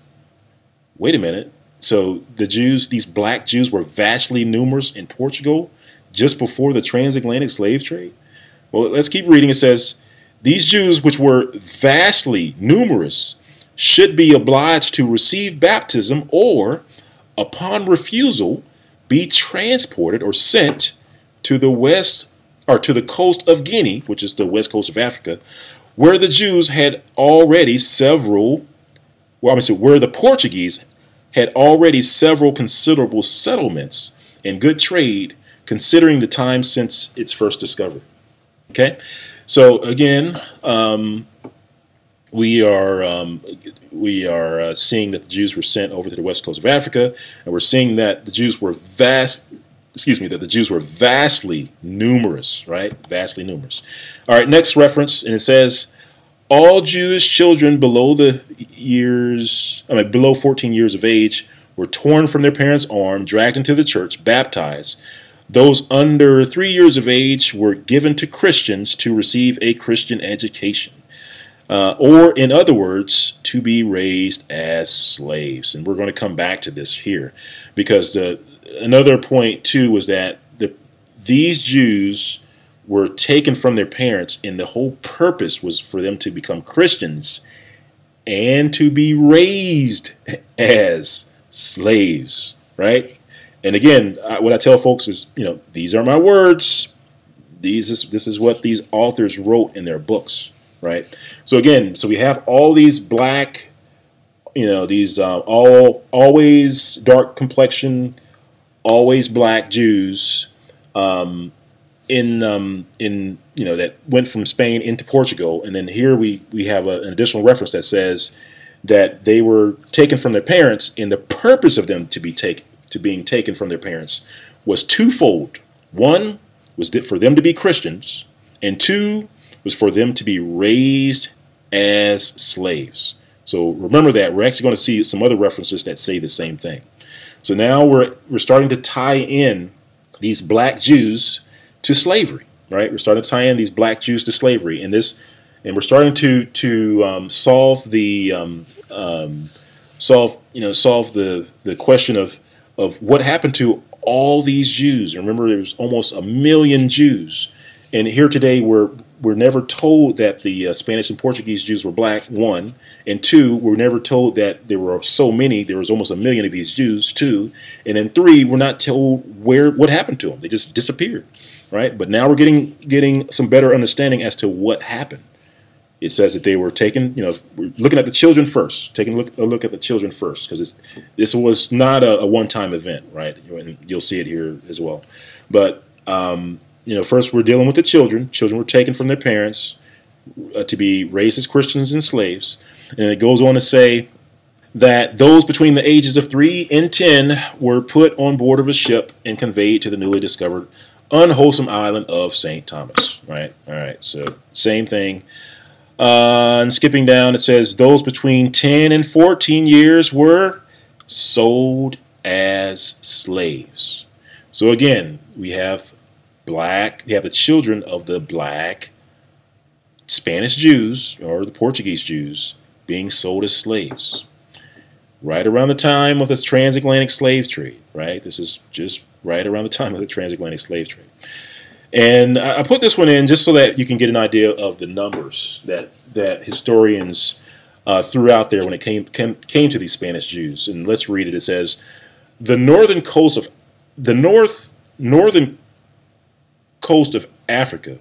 Wait a minute. So the Jews, these black Jews, were vastly numerous in Portugal just before the transatlantic slave trade? Well, let's keep reading. It says, These Jews, which were vastly numerous, should be obliged to receive baptism or, upon refusal, be transported or sent to the west or to the coast of Guinea, which is the west coast of Africa, where the Jews had already several, well, I'm saying where the Portuguese had already several considerable settlements and good trade, considering the time since its first discovery. Okay, so again, um, we are um, we are uh, seeing that the Jews were sent over to the west coast of Africa, and we're seeing that the Jews were vast. Excuse me, that the Jews were vastly numerous, right? Vastly numerous. All right, next reference, and it says, all Jewish children below the years, I mean, below 14 years of age were torn from their parents' arm, dragged into the church, baptized. Those under three years of age were given to Christians to receive a Christian education. Uh, or, in other words, to be raised as slaves. And we're going to come back to this here because the, another point, too, was that the, these Jews were taken from their parents, and the whole purpose was for them to become Christians and to be raised [LAUGHS] as slaves, right? And again, what I tell folks is, you know, these are my words. These is this is what these authors wrote in their books, right? So again, so we have all these black, you know, these uh, all always dark complexion, always black Jews um, in um, in you know that went from Spain into Portugal, and then here we we have a, an additional reference that says that they were taken from their parents, and the purpose of them to be take to being taken from their parents was twofold. One was for them to be Christians, and two was for them to be raised as slaves. So remember that we're actually going to see some other references that say the same thing. So now we're we're starting to tie in these black Jews to slavery, right? We're starting to tie in these black Jews to slavery, and this, and we're starting to to um, solve the um, um, solve you know solve the the question of of what happened to all these Jews. Remember, there was almost a million Jews, and here today we're we're never told that the uh, Spanish and Portuguese Jews were black. One and two, we're never told that there were so many. There was almost a million of these Jews. Two, and then three, we're not told where what happened to them. They just disappeared right? But now we're getting getting some better understanding as to what happened. It says that they were taken, you know, looking at the children first, taking a look, a look at the children first, because this was not a, a one-time event, right? And you'll see it here as well. But um, you know, first we're dealing with the children. Children were taken from their parents uh, to be raised as Christians and slaves, and it goes on to say that those between the ages of three and ten were put on board of a ship and conveyed to the newly discovered unwholesome island of St. Thomas, right? All right, so same thing. Uh, and skipping down, it says those between 10 and 14 years were sold as slaves. So again, we have black, we have the children of the black Spanish Jews or the Portuguese Jews being sold as slaves. Right around the time of this transatlantic slave trade, right? This is just right around the time of the transatlantic slave trade. And I put this one in just so that you can get an idea of the numbers that that historians uh, threw out there when it came, came came to these Spanish Jews. And let's read it. It says, "The northern coast of the north northern coast of Africa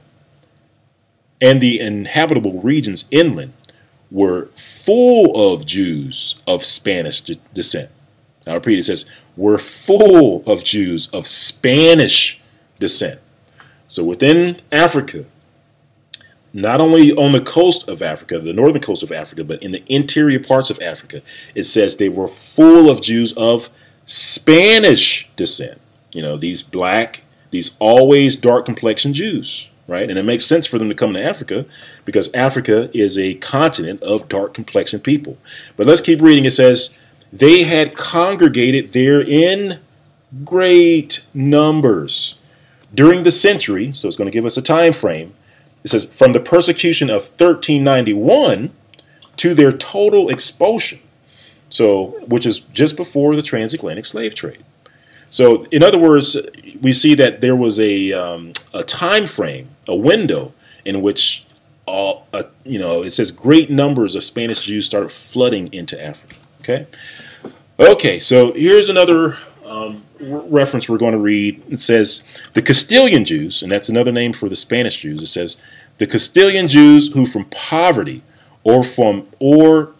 and the inhabitable regions inland were full of Jews of Spanish descent." I repeat, it says, "were full of Jews of Spanish descent." So within Africa, not only on the coast of Africa, the northern coast of Africa, but in the interior parts of Africa, it says they were full of Jews of Spanish descent. You know, these black, these always dark complexion Jews, right? And it makes sense for them to come to Africa because Africa is a continent of dark complexion people. But let's keep reading. It says, they had congregated there in great numbers during the century, so it's going to give us a time frame. It says from the persecution of 1391 to their total expulsion. So, which is just before the transatlantic slave trade. So, in other words, we see that there was a um, a time frame, a window in which all uh, you know it says great numbers of Spanish Jews started flooding into Africa. Okay, okay. So here's another um, reference we're going to read. It says, the Castilian Jews, and that's another name for the Spanish Jews. It says, the Castilian Jews who from poverty or from or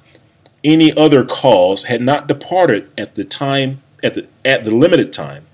any other cause had not departed at the time at the at the limited time.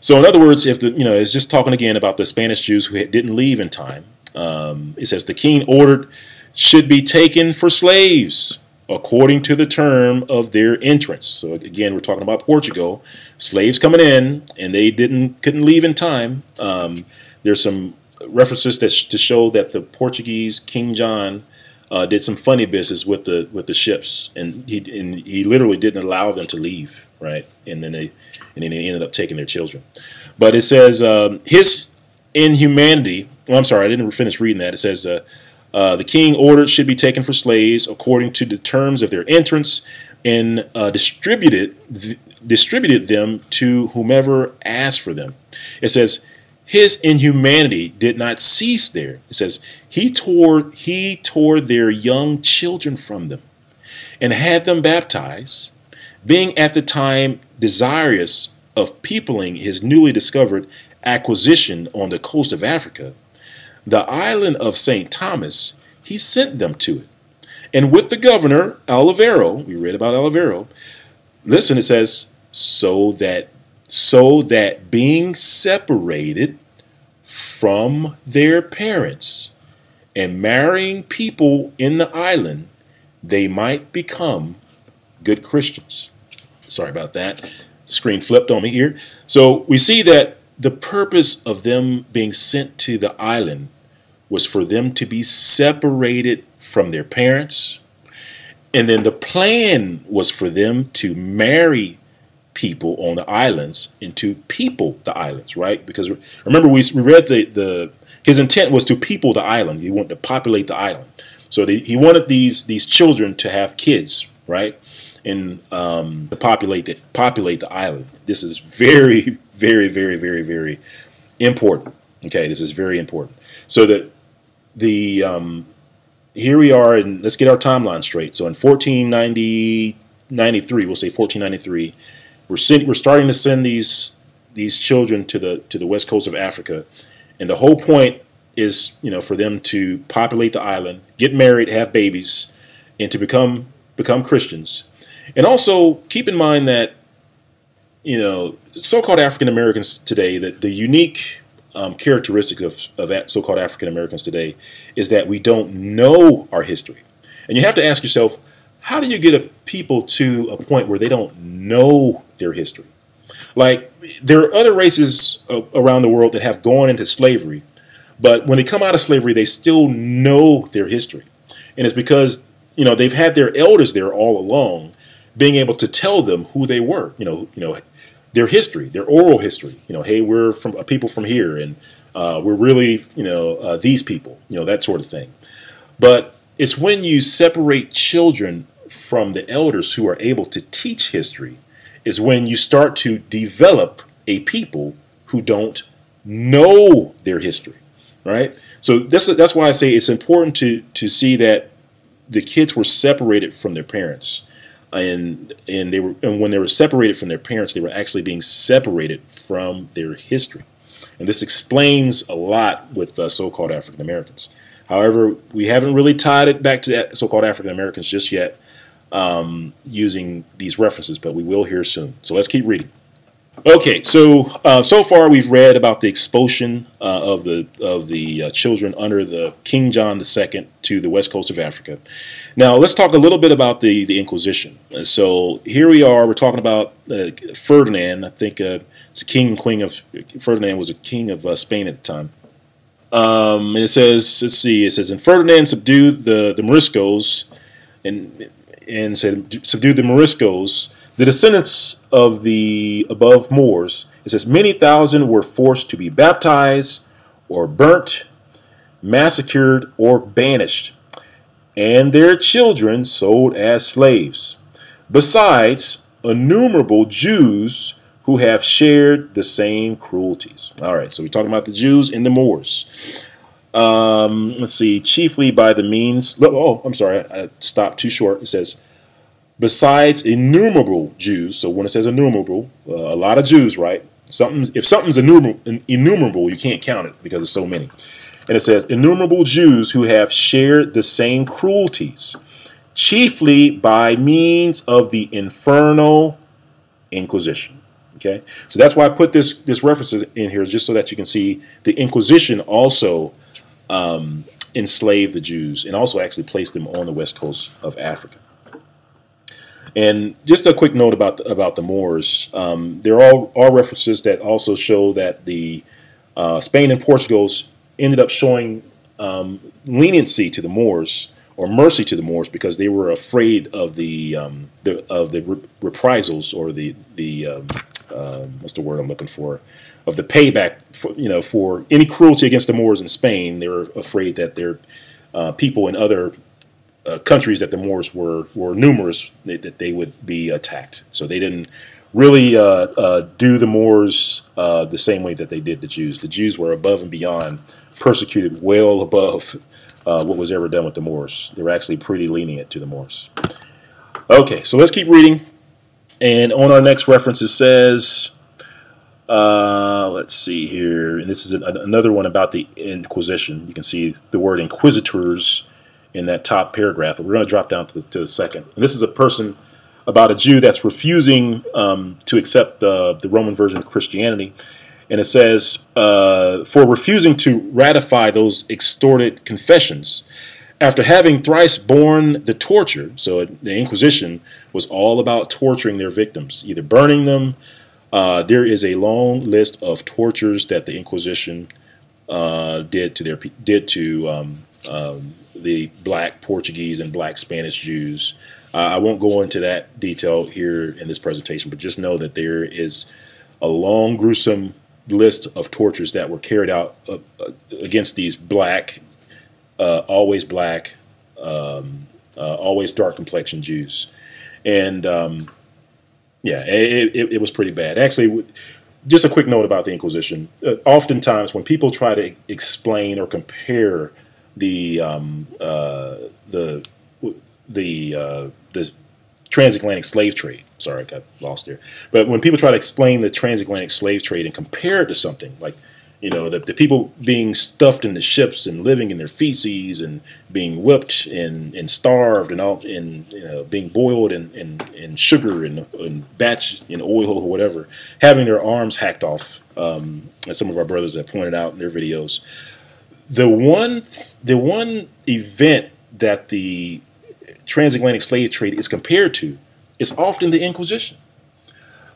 So in other words, if the you know it's just talking again about the Spanish Jews who didn't leave in time. Um, it says the king ordered should be taken for slaves according to the term of their entrance. So again, we're talking about Portugal, slaves coming in, and they didn't couldn't leave in time. Um, there's some references that sh to show that the Portuguese King John uh, did some funny business with the with the ships, and he and he literally didn't allow them to leave, right? And then they and then they ended up taking their children. But it says um, his inhumanity. Well, I'm sorry, I didn't finish reading that. It says. Uh, uh, the king ordered should be taken for slaves according to the terms of their entrance and uh, distributed th distributed them to whomever asked for them. It says his inhumanity did not cease there. It says he tore he tore their young children from them and had them baptized, being at the time desirous of peopling his newly discovered acquisition on the coast of Africa the island of St. Thomas, he sent them to it. And with the governor, Olivero, we read about Olivero, listen, it says, so that so that being separated from their parents and marrying people in the island, they might become good Christians. Sorry about that. Screen flipped on me here. So we see that the purpose of them being sent to the island was for them to be separated from their parents. And then the plan was for them to marry people on the islands and to people the islands, right? Because remember, we, we read the, the his intent was to people the island. He wanted to populate the island. So he wanted these these children to have kids, right? And um, to populate the, populate the island. This is very, [LAUGHS] very, very, very, very important. Okay, this is very important. So that the um, here we are, and let's get our timeline straight. So in 1490, 93, we'll say 1493, we're send, we're starting to send these these children to the to the west coast of Africa, and the whole point is you know for them to populate the island, get married, have babies, and to become become Christians. And also keep in mind that you know so-called African Americans today that the unique um, characteristics of, of so-called African Americans today is that we don't know our history. And you have to ask yourself, how do you get a people to a point where they don't know their history? Like there are other races uh, around the world that have gone into slavery, but when they come out of slavery, they still know their history, and it's because you know they've had their elders there all along, being able to tell them who they were. You know, you know their history, their oral history. You know, hey, we're from people from here, and uh, we're really you know uh, these people. You know that sort of thing. But it's when you separate children from the elders who are able to teach history, is when you start to develop a people who don't know their history, right? So this, that's why I say it's important to to see that the kids were separated from their parents, and and they were and when they were separated from their parents, they were actually being separated from their history, and this explains a lot with uh, so-called African Americans. However, we haven't really tied it back to so-called African Americans just yet um, using these references, but we will hear soon. So let's keep reading. Okay, so uh, so far we've read about the expulsion uh, of the of the uh, children under the King John II to the west coast of Africa. Now let's talk a little bit about the the Inquisition. Uh, so here we are. We're talking about uh, Ferdinand. I think uh, it's a king and queen of Ferdinand was a king of Spain at the time. Um, and it says, let's see, it says, and Ferdinand subdued the the Moriscos, and and subdued the Moriscos the descendants of the above Moors, it says, many thousand were forced to be baptized or burnt, massacred, or banished, and their children sold as slaves. Besides, innumerable Jews who have shared the same cruelties. All right, so we're talking about the Jews and the Moors. Um, let's see, chiefly by the means. Oh, I'm sorry, I stopped too short. It says, besides innumerable Jews. So when it says innumerable, uh, a lot of Jews, right? Something if something's innumerable, innumerable, you can't count it because there's so many. And it says innumerable Jews who have shared the same cruelties, chiefly by means of the infernal Inquisition. Okay, so that's why I put this this references in here just so that you can see the Inquisition also um, enslaved the Jews and also actually placed them on the west coast of Africa. And just a quick note about the, about the Moors. Um, there are, are references that also show that the uh, Spain and Portugal ended up showing um, leniency to the Moors or mercy to the Moors because they were afraid of the, um, the of the re reprisals or the the um, uh, what's the word I'm looking for of the payback for, you know for any cruelty against the Moors in Spain. They were afraid that their uh, people in other uh, countries that the Moors were were numerous they, that they would be attacked. So they didn't really uh, uh, do the Moors uh, the same way that they did the Jews. The Jews were above and beyond persecuted, well above uh, what was ever done with the Moors. They were actually pretty lenient to the Moors. Okay, so let's keep reading. And on our next reference, it says, uh, let's see here, and this is an, another one about the Inquisition. You can see the word inquisitors in that top paragraph. But we're going to drop down to the, to the second. And this is a person about a Jew that's refusing um, to accept the Roman version of Christianity. And it says, uh, for refusing to ratify those extorted confessions, after having thrice borne the torture, so the Inquisition was all about torturing their victims, either burning them. Uh, there is a long list of tortures that the Inquisition uh, did to their did to um, um, the black Portuguese and black Spanish Jews. Uh, I won't go into that detail here in this presentation, but just know that there is a long, gruesome list of tortures that were carried out uh, uh against these black, always black, um, always dark complexion Jews. And um, yeah, it, it, it, was pretty bad. Actually, just a quick note about the Inquisition. Uh, oftentimes, when people try to explain or compare the um, uh, the the uh, the transatlantic slave trade. Sorry, I got lost there. But when people try to explain the transatlantic slave trade and compare it to something like, you know, the, the people being stuffed in the ships and living in their feces and being whipped and, and starved and all and you know, being boiled in, in, in sugar and, and batch in oil or whatever, having their arms hacked off, um, as some of our brothers have pointed out in their videos the one the one event that the transatlantic slave trade is compared to is often the Inquisition.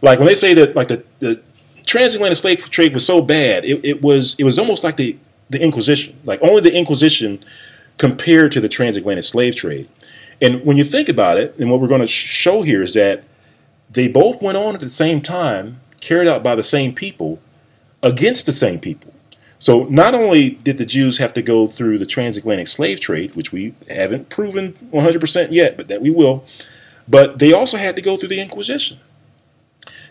Like when they say that like the, the transatlantic slave trade was so bad. It, it was it was almost like the the Inquisition, like only the Inquisition compared to the transatlantic slave trade. And when you think about it, and what we're going to show here is that they both went on at the same time, carried out by the same people, against the same people. So not only did the Jews have to go through the transatlantic slave trade, which we haven't proven 100% yet, but that we will, but they also had to go through the Inquisition.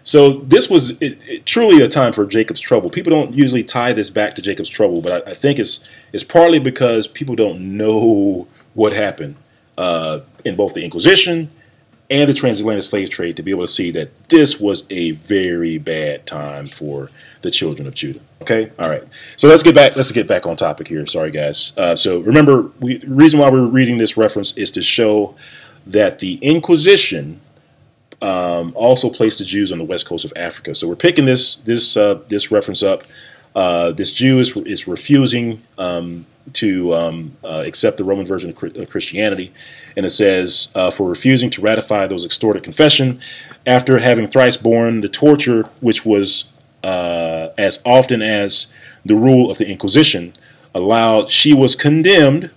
So this was it, it, truly a time for Jacob's trouble. People don't usually tie this back to Jacob's trouble, but I, I think it's it's partly because people don't know what happened uh, in both the Inquisition and the transatlantic slave trade to be able to see that this was a very bad time for the children of Judah. Okay, all right. So let's get back. Let's get back on topic here. Sorry, guys. Uh, so remember, we, the reason why we're reading this reference is to show that the Inquisition um, also placed the Jews on the west coast of Africa. So we're picking this this uh, this reference up. Uh, this Jew is, is refusing um, to um, uh, accept the Roman version of Christianity, and it says uh, for refusing to ratify those extorted confession after having thrice borne the torture which was uh, as often as the rule of the Inquisition allowed, she was condemned.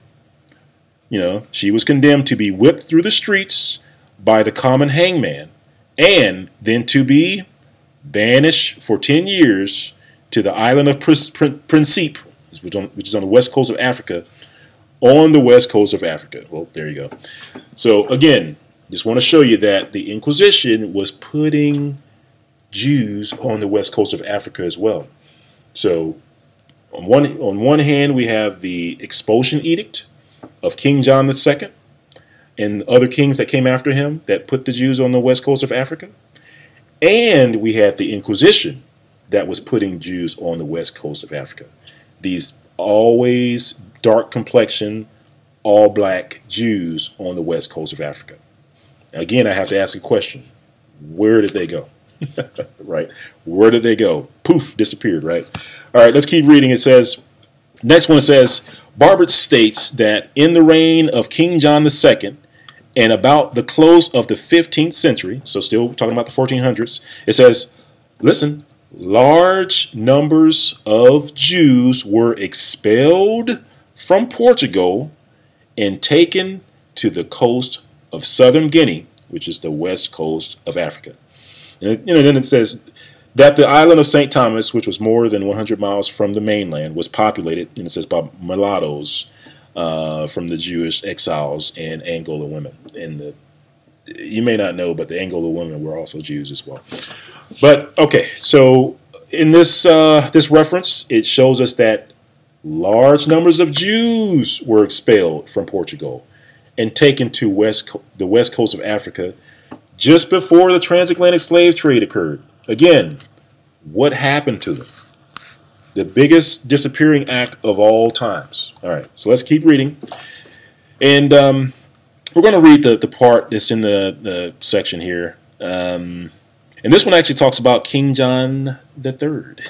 You know, she was condemned to be whipped through the streets by the common hangman and then to be banished for 10 years to the island of Principe, which is on the west coast of Africa, on the west coast of Africa. Well, there you go. So again, just want to show you that the Inquisition was putting Jews on the west coast of Africa as well. So on one on one hand, we have the expulsion edict of King John II and other kings that came after him that put the Jews on the west coast of Africa. And we had the Inquisition that was putting Jews on the west coast of Africa. These always dark complexion, all black Jews on the west coast of Africa. Again, I have to ask a question. Where did they go? [LAUGHS] right? Where did they go? Poof, disappeared, right? All right, let's keep reading. It says, next one says, Barbot states that in the reign of King John II and about the close of the 15th century, so still talking about the 1400s, it says, listen, large numbers of Jews were expelled from Portugal and taken to the coast of southern Guinea, which is the west coast of Africa. And you know, then it says that the island of St. Thomas, which was more than 100 miles from the mainland, was populated, and it says by mulattoes uh, from the Jewish exiles and Angola women. And the you may not know, but the Angola women were also Jews as well. But okay, so in this uh, this reference, it shows us that large numbers of Jews were expelled from Portugal and taken to west the west coast of Africa just before the transatlantic slave trade occurred. Again, what happened to them? The biggest disappearing act of all times. All right, so let's keep reading. And um, we're going to read the, the part that's in the, the section here. Um, and this one actually talks about King John the Third.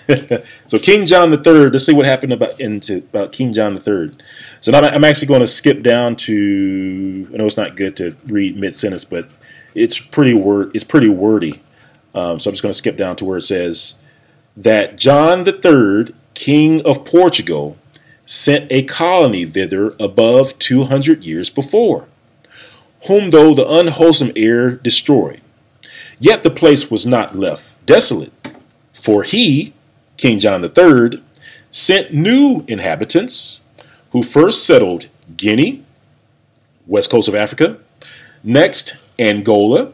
[LAUGHS] so King John the Third. Let's see what happened about into about King John the Third. So now I'm actually going to skip down to. I know it's not good to read mid sentence, but it's pretty word. It's pretty wordy. Um, so I'm just going to skip down to where it says that John the Third, King of Portugal, sent a colony thither above 200 years before, whom though the unwholesome air destroyed Yet the place was not left desolate, for he, King John III, sent new inhabitants who first settled Guinea, west coast of Africa, next Angola,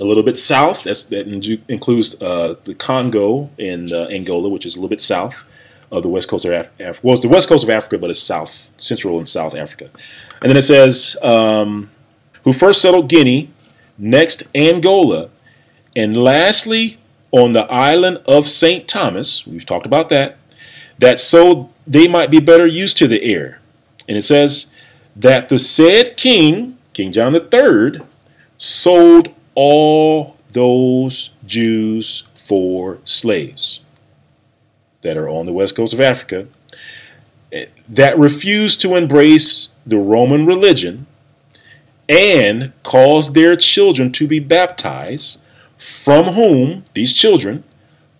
a little bit south, that includes uh, the Congo and uh, Angola, which is a little bit south of the west coast of Africa. Well, it's the west coast of Africa, but it's south, central and south Africa. And then it says, um, who first settled Guinea, next Angola, and lastly on the island of St. Thomas, we've talked about that, that so they might be better used to the air. And it says that the said king, King John III, sold all those Jews for slaves that are on the west coast of Africa eh, that refused to embrace the Roman religion and caused their children to be baptized, from whom these children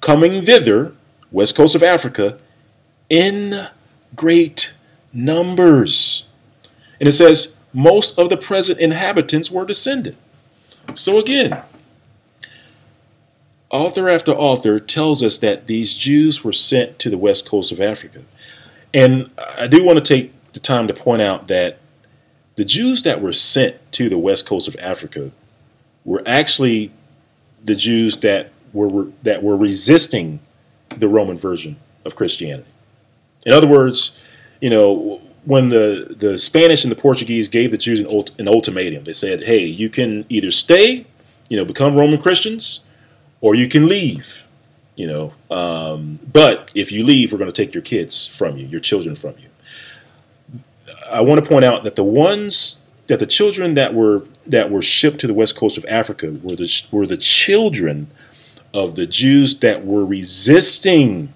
coming thither, west coast of Africa, in great numbers. And it says, most of the present inhabitants were descended. So again, author after author tells us that these Jews were sent to the west coast of Africa. And I do want to take the time to point out that the Jews that were sent to the west coast of Africa were actually the Jews that were that were resisting the Roman version of Christianity. In other words, you know, when the the Spanish and the Portuguese gave the Jews an, ult, an ultimatum, they said, "Hey, you can either stay, you know, become Roman Christians, or you can leave." You know, um, but if you leave, we're going to take your kids from you, your children from you. I want to point out that the ones that the children that were that were shipped to the west coast of Africa were the were the children of the Jews that were resisting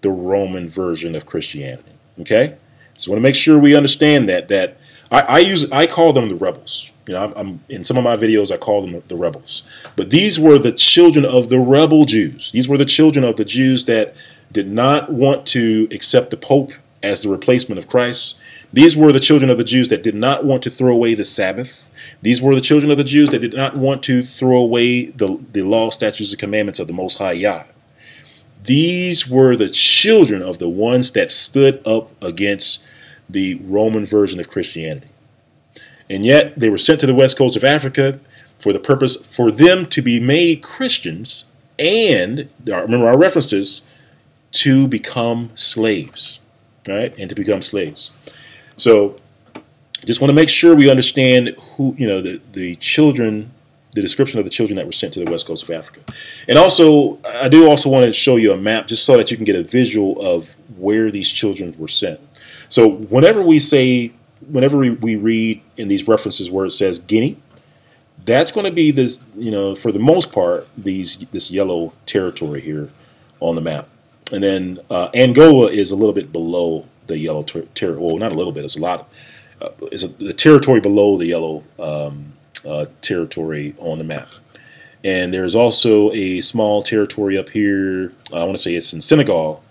the Roman version of Christianity. Okay, so I want to make sure we understand that that I, I use I call them the rebels. You know, I'm, I'm, in some of my videos I call them the rebels, but these were the children of the rebel Jews. These were the children of the Jews that did not want to accept the Pope as the replacement of Christ. These were the children of the Jews that did not want to throw away the Sabbath. These were the children of the Jews that did not want to throw away the, the law, statutes, and commandments of the Most High Yah. These were the children of the ones that stood up against the Roman version of Christianity. And yet they were sent to the west coast of Africa for the purpose for them to be made Christians and remember our references to become slaves, right? And to become slaves. So just want to make sure we understand who, you know, the, the children, the description of the children that were sent to the west coast of Africa. And also, I do also want to show you a map just so that you can get a visual of where these children were sent. So whenever we say, whenever we, we read in these references where it says Guinea, that's going to be this, you know, for the most part, these this yellow territory here on the map. And then uh, Angola is a little bit below the yellow territory. Well, not a little bit. It's a lot. Uh, it's a, the territory below the yellow um, uh, territory on the map. And there's also a small territory up here. I want to say it's in Senegal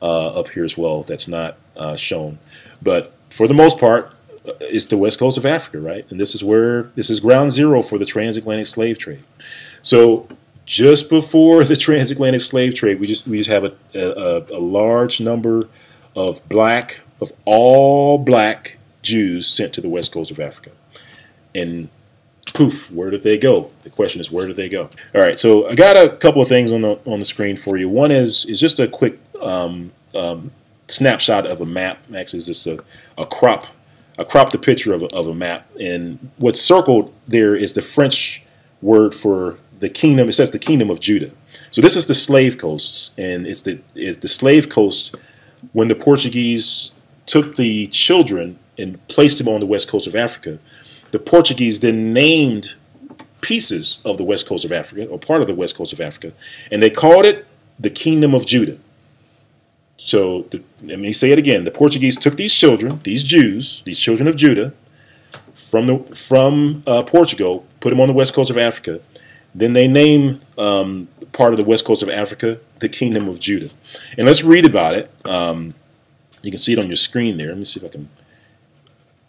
uh, up here as well. That's not uh, shown, but for the most part, uh, it's the west coast of Africa, right? And this is where this is ground zero for the transatlantic slave trade. So just before [LAUGHS] the transatlantic slave trade, we just we just have a, a, a large number of black, of all black Jews sent to the west coast of Africa. And poof, where did they go? The question is, where did they go? All right, so I got a couple of things on the on the screen for you. One is is just a quick um, um, snapshot of a map. Actually, it's just a, a crop. I cropped a picture of a, of a map, and what's circled there is the French word for the kingdom. It says the kingdom of Judah. So this is the slave coast, and it's the it's the slave coast when the Portuguese took the children and placed them on the west coast of Africa, the Portuguese then named pieces of the west coast of Africa, or part of the west coast of Africa, and they called it the Kingdom of Judah. So the, let me say it again: the Portuguese took these children, these Jews, these children of Judah, from the from uh, Portugal, put them on the west coast of Africa. Then they named um, part of the west coast of Africa the Kingdom of Judah. And let's read about it. Um, you can see it on your screen there. Let me see if I can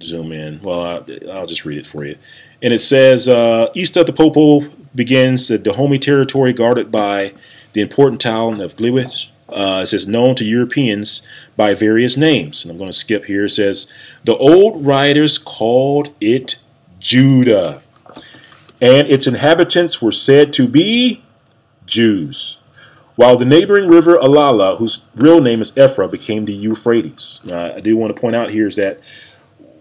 zoom in. Well, I'll, I'll just read it for you. And it says, uh, east of the Popo begins the Dahomey territory guarded by the important town of Gliwice. Uh, it says known to Europeans by various names. And I'm going to skip here. It says, the old writers called it Judah. And its inhabitants were said to be Jews. While the neighboring river Alala, whose real name is Ephra, became the Euphrates. Uh, I do want to point out here is that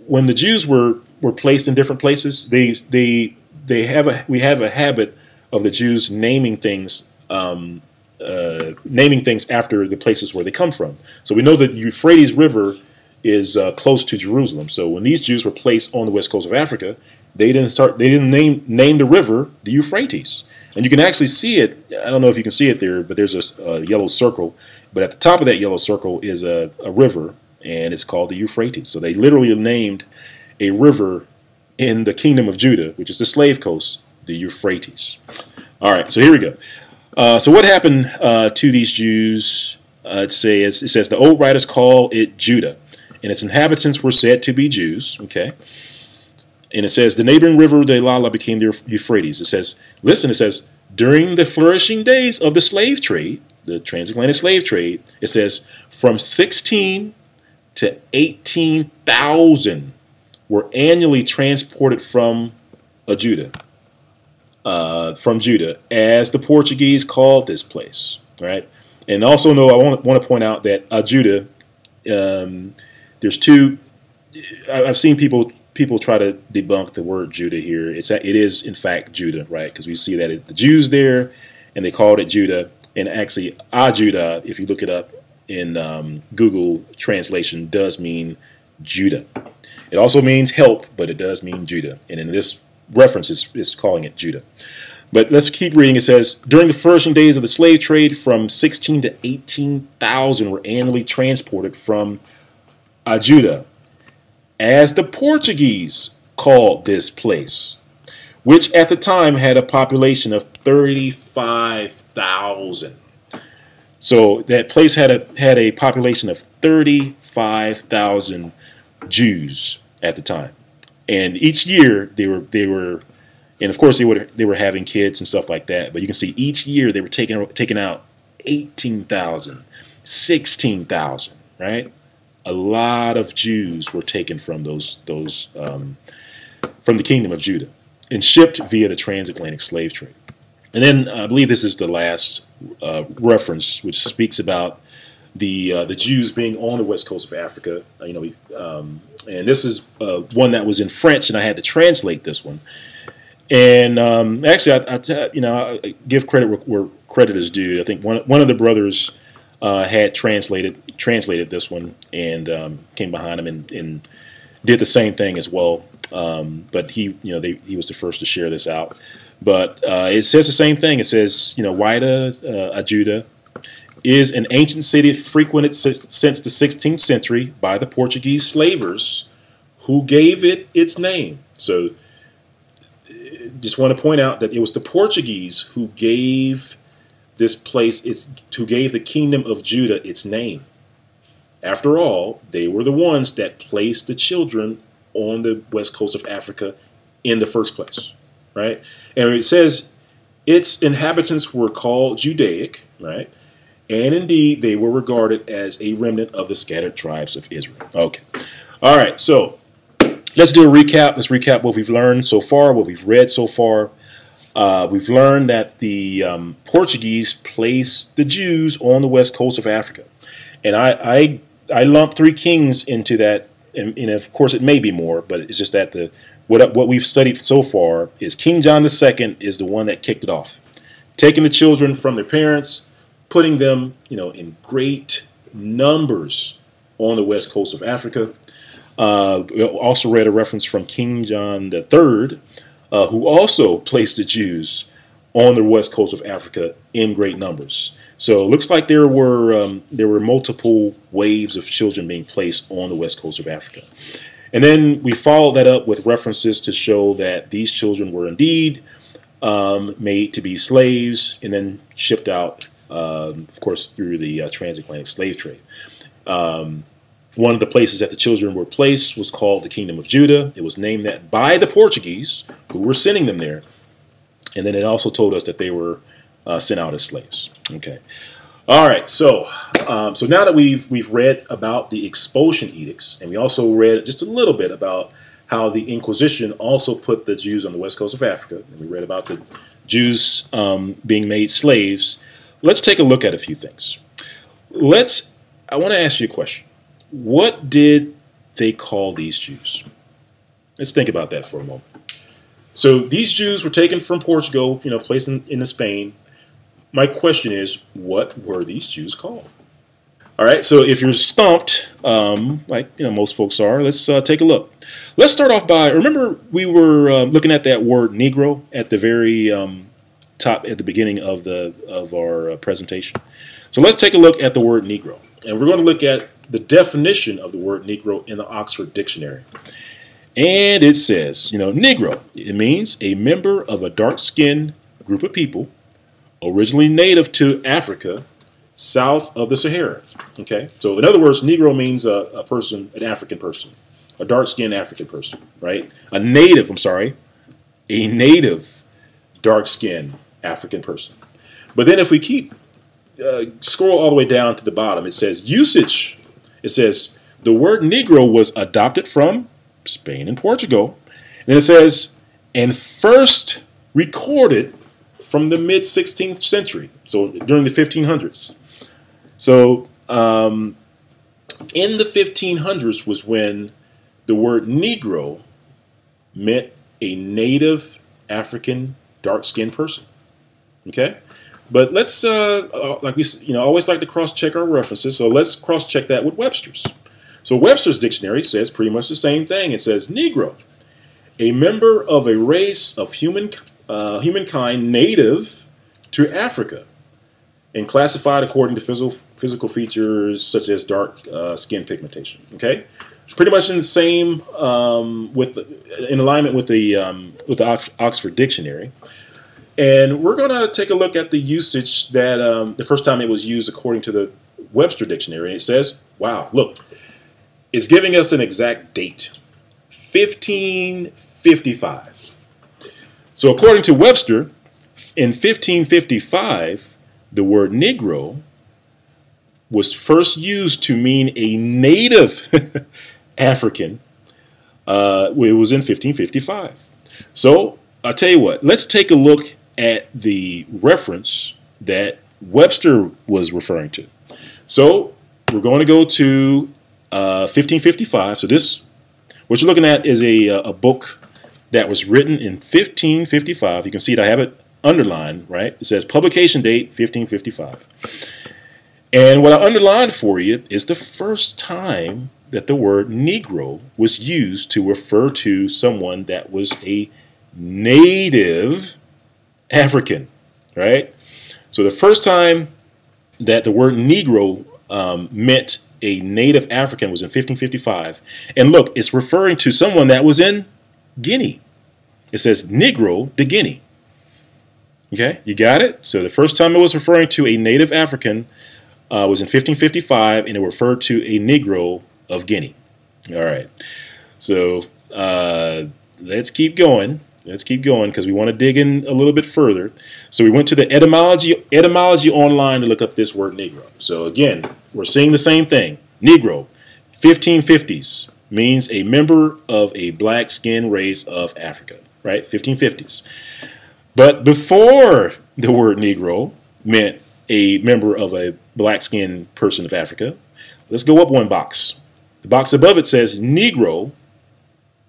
when the Jews were were placed in different places, they they they have a we have a habit of the Jews naming things um, uh, naming things after the places where they come from. So we know that the Euphrates River is uh, close to Jerusalem. So when these Jews were placed on the west coast of Africa, they didn't start. They didn't name name the river the Euphrates, and you can actually see it. I don't know if you can see it there, but there's a, a yellow circle. But at the top of that yellow circle is a, a river, and it's called the Euphrates. So they literally named a river in the kingdom of Judah, which is the slave coast, the Euphrates. All right, so here we go. Uh, so what happened uh, to these Jews? Uh, it says it says the old writers call it Judah, and its inhabitants were said to be Jews. Okay, and it says the neighboring river the Lala became the Euphrates. It says, listen, it says during the flourishing days of the slave trade, the transatlantic slave trade, it says from 16 to 18,000 were annually transported from Ajuda, uh, from Judah, as the Portuguese called this place, right? And also, know I want, want to point out that Ajuda, um, there's two. I've seen people people try to debunk the word Judah here. It's it is in fact Judah, right? Because we see that it, the Jews there, and they called it Judah. And actually, Judah, if you look it up in um, Google translation, does mean Judah. It also means help, but it does mean Judah. And in this reference, it's, it's calling it Judah. But let's keep reading. It says, during the flourishing days of the slave trade, from 16 to 18,000 were annually transported from Ajuda, as the Portuguese called this place, which at the time had a population of 35,000. So that place had a had a population of 35,000 Jews at the time. And each year they were they were and of course they were they were having kids and stuff like that, but you can see each year they were taking taking out 18,000, 16,000, right? a lot of Jews were taken from those those um, from the kingdom of Judah and shipped via the transatlantic slave trade. And then I believe this is the last uh, reference, which speaks about the uh, the Jews being on the west coast of Africa. Uh, you know, um, and this is uh, one that was in French, and I had to translate this one. And um, actually, I, I, you know I give credit where credit is due. I think one one of the brothers uh, had translated translated this one and um, came behind him and, and, did the same thing as well. Um, but he, you know, they, he was the first to share this out. But uh, it says the same thing. It says, you know, Whydah, uh, Ajuda, is an ancient city frequented since the 16th century by the Portuguese slavers who gave it its name. So just want to point out that it was the Portuguese who gave this place is who gave the kingdom of Judah its name. After all, they were the ones that placed the children on the west coast of Africa in the first place, right? And it says its inhabitants were called Judaic, right? And indeed, they were regarded as a remnant of the scattered tribes of Israel. Okay. All right, so let's do a recap. Let's recap what we've learned so far, what we've read so far. Uh, we've learned that the um, Portuguese placed the Jews on the west coast of Africa. And I, I, I lump three kings into that. And, and, of course, it may be more, but it's just that the what, what we've studied so far is King John II is the one that kicked it off. Taking the children from their parents, putting them you know, in great numbers on the west coast of Africa. Uh, we also read a reference from King John III uh, who also placed the Jews on the west coast of Africa in great numbers. So it looks like there were um, there were multiple waves of children being placed on the west coast of Africa. And then we follow that up with references to show that these children were indeed um, made to be slaves and then shipped out, um, of course, through the uh, transatlantic slave trade. Um, one of the places that the children were placed was called the Kingdom of Judah. It was named that by the Portuguese who were sending them there. And then it also told us that they were uh, sent out as slaves. Okay. All right. So, um, so now that we've we've read about the expulsion edicts, and we also read just a little bit about how the Inquisition also put the Jews on the west coast of Africa, and we read about the Jews um, being made slaves. Let's take a look at a few things. Let's. I want to ask you a question what did they call these Jews? Let's think about that for a moment. So these Jews were taken from Portugal, you know, placed in, in Spain. My question is, what were these Jews called? All right, so if you're stumped, um, like you know most folks are, let's uh, take a look. Let's start off by remember we were uh, looking at that word Negro at the very um, top at the beginning of the of our uh, presentation. So let's take a look at the word Negro, and we're going to look at the definition of the word Negro in the Oxford Dictionary. And it says, you know, Negro, it means a member of a dark skinned group of people originally native to Africa, south of the Sahara. Okay, so in other words, Negro means a, a person, an African person, a dark-skinned African person, right? A native. I'm sorry, a native dark-skinned African person. But then if we keep uh, scroll all the way down to the bottom, it says usage. It says the word Negro was adopted from Spain and Portugal. And it says, and first recorded from the mid 16th century, so during the 1500s. So um, in the 1500s was when the word Negro meant a native African dark-skinned person. Okay, but let's uh, uh, like we you know always like to cross-check our references, so let's cross-check that with Webster's. So Webster's dictionary says pretty much the same thing. It says Negro, a member of a race of human uh, humankind native to Africa and classified according to physical, physical features such as dark uh, skin pigmentation. Okay, pretty much in the same um, with in alignment with the um, with the Oxford Dictionary. And we're going to take a look at the usage that um, the first time it was used according to the Webster Dictionary. And it says, wow, look, it's giving us an exact date 1555. So, according to Webster, in 1555, the word Negro was first used to mean a native [LAUGHS] African. Uh, it was in 1555. So, I'll tell you what, let's take a look at the reference that Webster was referring to. So, we're going to go to uh, 1555. So, this what you're looking at is a, uh, a book that was written in 1555. You can see it, I have it underlined, right? It says publication date 1555. And what I underlined for you is the first time that the word Negro was used to refer to someone that was a native African, right? So the first time that the word Negro um, meant a native African was in 1555. And look, it's referring to someone that was in Guinea. It says Negro de Guinea. Okay, you got it? So the first time it was referring to a native African uh, was in 1555, and it referred to a Negro of Guinea. All right. So uh, let's keep going. Let's keep going because we want to dig in a little bit further. So we went to the etymology etymology online to look up this word Negro. So again, we're seeing the same thing. Negro, 1550s, means a member of a black skin race of Africa, right? 1550s. But before the word Negro meant a member of a black skinned person of Africa, let's go up one box. The box above it says Negro,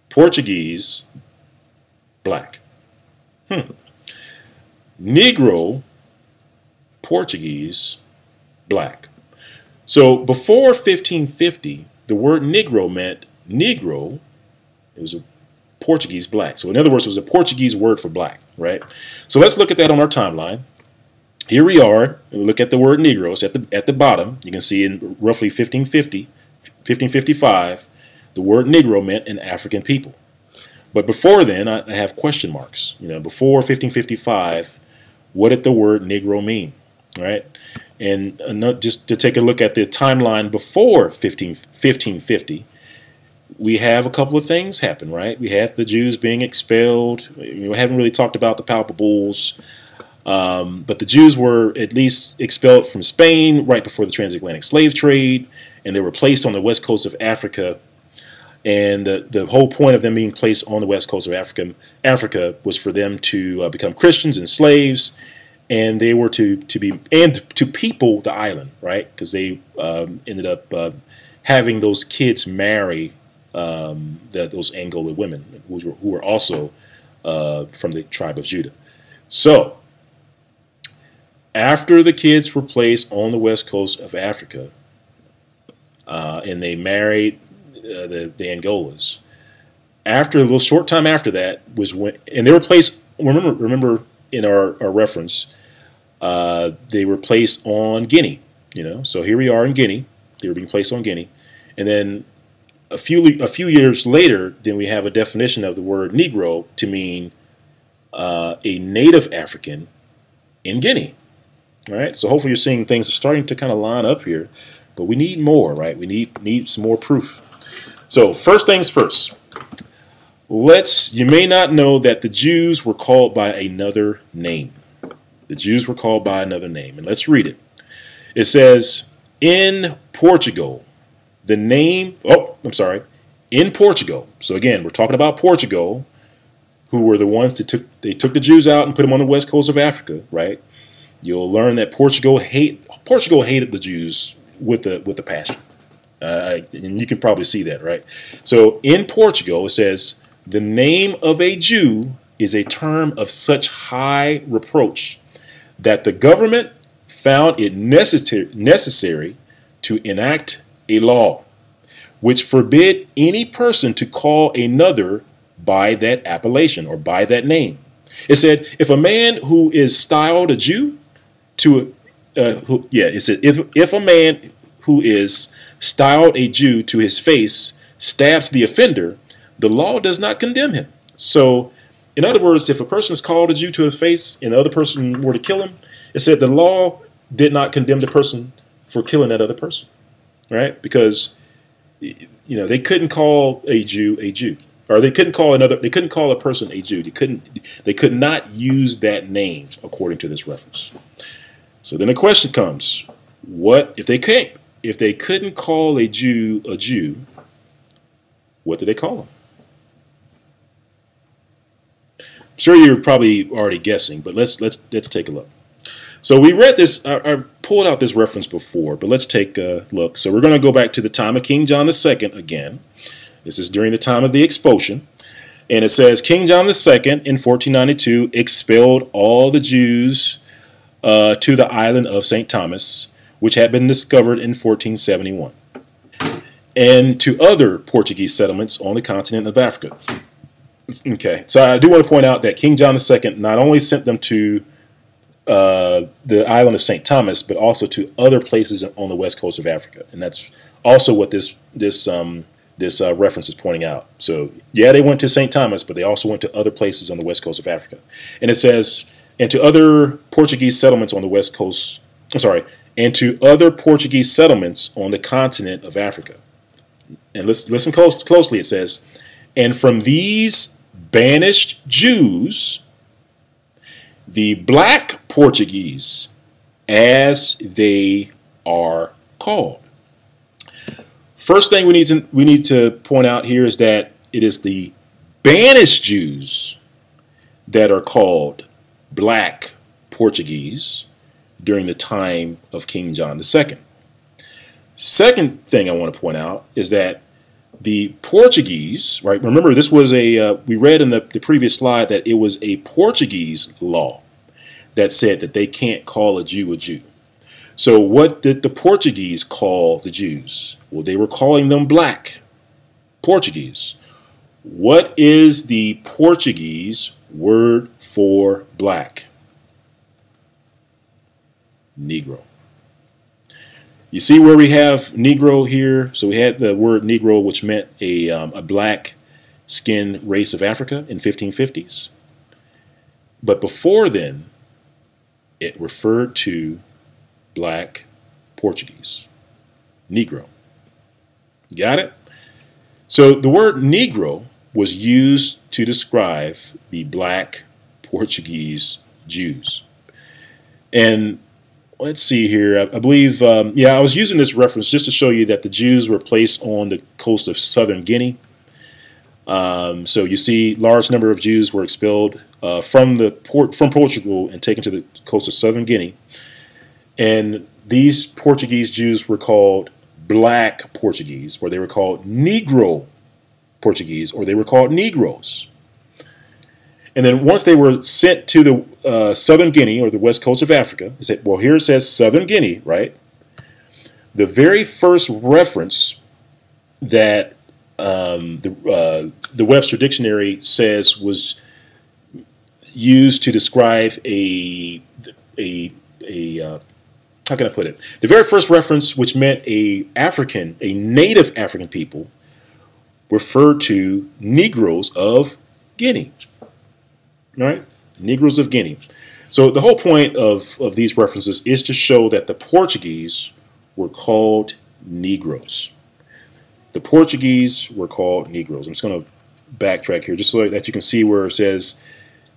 Portuguese, black. Hmm. Negro, Portuguese, black. So before 1550, the word Negro meant Negro. It was a Portuguese black. So in other words, it was a Portuguese word for black, right? So let's look at that on our timeline. Here we are. Look at the word Negro. It's at the at the bottom. You can see in roughly 1550, 1555, the word Negro meant an African people. But before then, I, I have question marks. You know, before 1555, what did the word Negro mean? Right? And uh, just to take a look at the timeline before 15, 1550, we have a couple of things happen, right? We have the Jews being expelled. We haven't really talked about the papal bulls, um, but the Jews were at least expelled from Spain right before the transatlantic slave trade, and they were placed on the west coast of Africa and the, the whole point of them being placed on the west coast of Africa, Africa was for them to uh, become Christians and slaves, and they were to, to be and to people the island, right? Because they um, ended up uh, having those kids marry um, the, those Angola women who were, who were also uh, from the tribe of Judah. So, after the kids were placed on the west coast of Africa, uh, and they married uh, the the Angolas. After a little short time after that was when, and they were placed. Remember, remember in our, our reference, uh, they were placed on Guinea. You know, so here we are in Guinea. They were being placed on Guinea, and then a few a few years later, then we have a definition of the word Negro to mean uh, a native African in Guinea. All right, so hopefully you're seeing things are starting to kind of line up here, but we need more, right? We need need some more proof. So first things first. Let's. You may not know that the Jews were called by another name. The Jews were called by another name, and let's read it. It says in Portugal, the name. Oh, I'm sorry. In Portugal. So again, we're talking about Portugal, who were the ones that took they took the Jews out and put them on the west coast of Africa, right? You'll learn that Portugal hate Portugal hated the Jews with the with the passion, uh, and you can probably see that, right? So in Portugal, it says the name of a Jew is a term of such high reproach that the government found it necessary necessary to enact a law which forbid any person to call another by that appellation or by that name. It said, if a man who is styled a Jew to, uh, who, yeah, it said, if, if a man who is styled a Jew to his face stabs the offender, the law does not condemn him. So, in other words, if a person is called a Jew to his face and the other person were to kill him, it said the law did not condemn the person for killing that other person, right? Because, you know, they couldn't call a Jew a Jew or they couldn't call another they couldn't call a person a Jew. They couldn't they could not use that name according to this reference. So then the question comes, what if they can't if they couldn't call a Jew a Jew, what did they call him? I'm sure you're probably already guessing, but let's let's let's take a look. So we read this, I, I, pulled out this reference before, but let's take a look. So we're going to go back to the time of King John II again. This is during the time of the expulsion. And it says King John II in 1492 expelled all the Jews uh, to the island of St. Thomas, which had been discovered in 1471, and to other Portuguese settlements on the continent of Africa. Okay, so I do want to point out that King John II not only sent them to uh, the island of St. Thomas, but also to other places on the west coast of Africa, and that's also what this this um, this uh, reference is pointing out. So, yeah, they went to St. Thomas, but they also went to other places on the west coast of Africa. And it says, and to other Portuguese settlements on the west coast, I'm sorry, and to other Portuguese settlements on the continent of Africa. And listen, listen close, closely, it says, and from these banished Jews, the black Portuguese, as they are called. First thing we need to we need to point out here is that it is the banished Jews that are called black Portuguese during the time of King John II. Second thing I want to point out is that the Portuguese, right? Remember, this was a, uh, we read in the, the previous slide that it was a Portuguese law that said that they can't call a Jew a Jew. So what did the Portuguese call the Jews? Well, they were calling them black Portuguese. What is the Portuguese word for black? Negro. You see where we have Negro here? So we had the word Negro, which meant a, um, a black skinned race of Africa in 1550s. But before then, it referred to black Portuguese. Negro. Got it? So the word Negro was used to describe the black Portuguese Jews. And let's see here. I, I believe, um, yeah, I was using this reference just to show you that the Jews were placed on the coast of southern Guinea. Um, so you see, large number of Jews were expelled uh, from the port from Portugal and taken to the coast of southern Guinea. And these Portuguese Jews were called black Portuguese, or they were called Negro Portuguese, or they were called Negroes. And then once they were sent to the uh, southern Guinea or the west coast of Africa, they said, well, here it says southern Guinea, right? The very first reference that um, the, uh, the Webster Dictionary says was used to describe a, a, a uh, how can I put it? The very first reference, which meant a African, a native African people, referred to Negroes of Guinea. All right, Negroes of Guinea. So the whole point of, of these references is to show that the Portuguese were called Negroes. The Portuguese were called Negroes. I'm just going to backtrack here just so that you can see where it says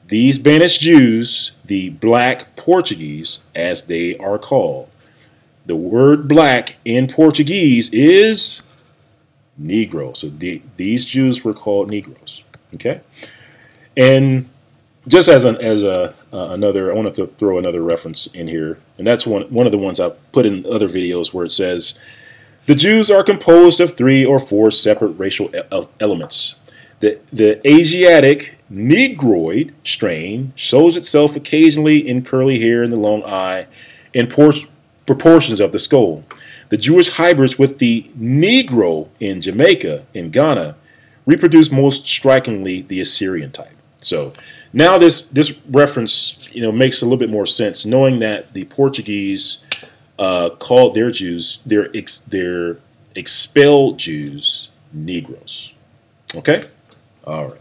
these banished Jews, the black Portuguese, as they are called. The word black in Portuguese is Negro. So the, these Jews were called Negroes. Okay? And just as an as a uh, another, I wanted to throw another reference in here, and that's one one of the ones I've put in other videos where it says the Jews are composed of three or four separate racial elements. The the Asiatic Negroid strain shows itself occasionally in curly hair and the long eye, in proportions of the skull. The Jewish hybrids with the Negro in Jamaica, in Ghana, reproduce most strikingly the Assyrian type. So now this this reference you know makes a little bit more sense, knowing that the Portuguese uh, called their Jews their ex, their expelled Jews Negroes. Okay, all right.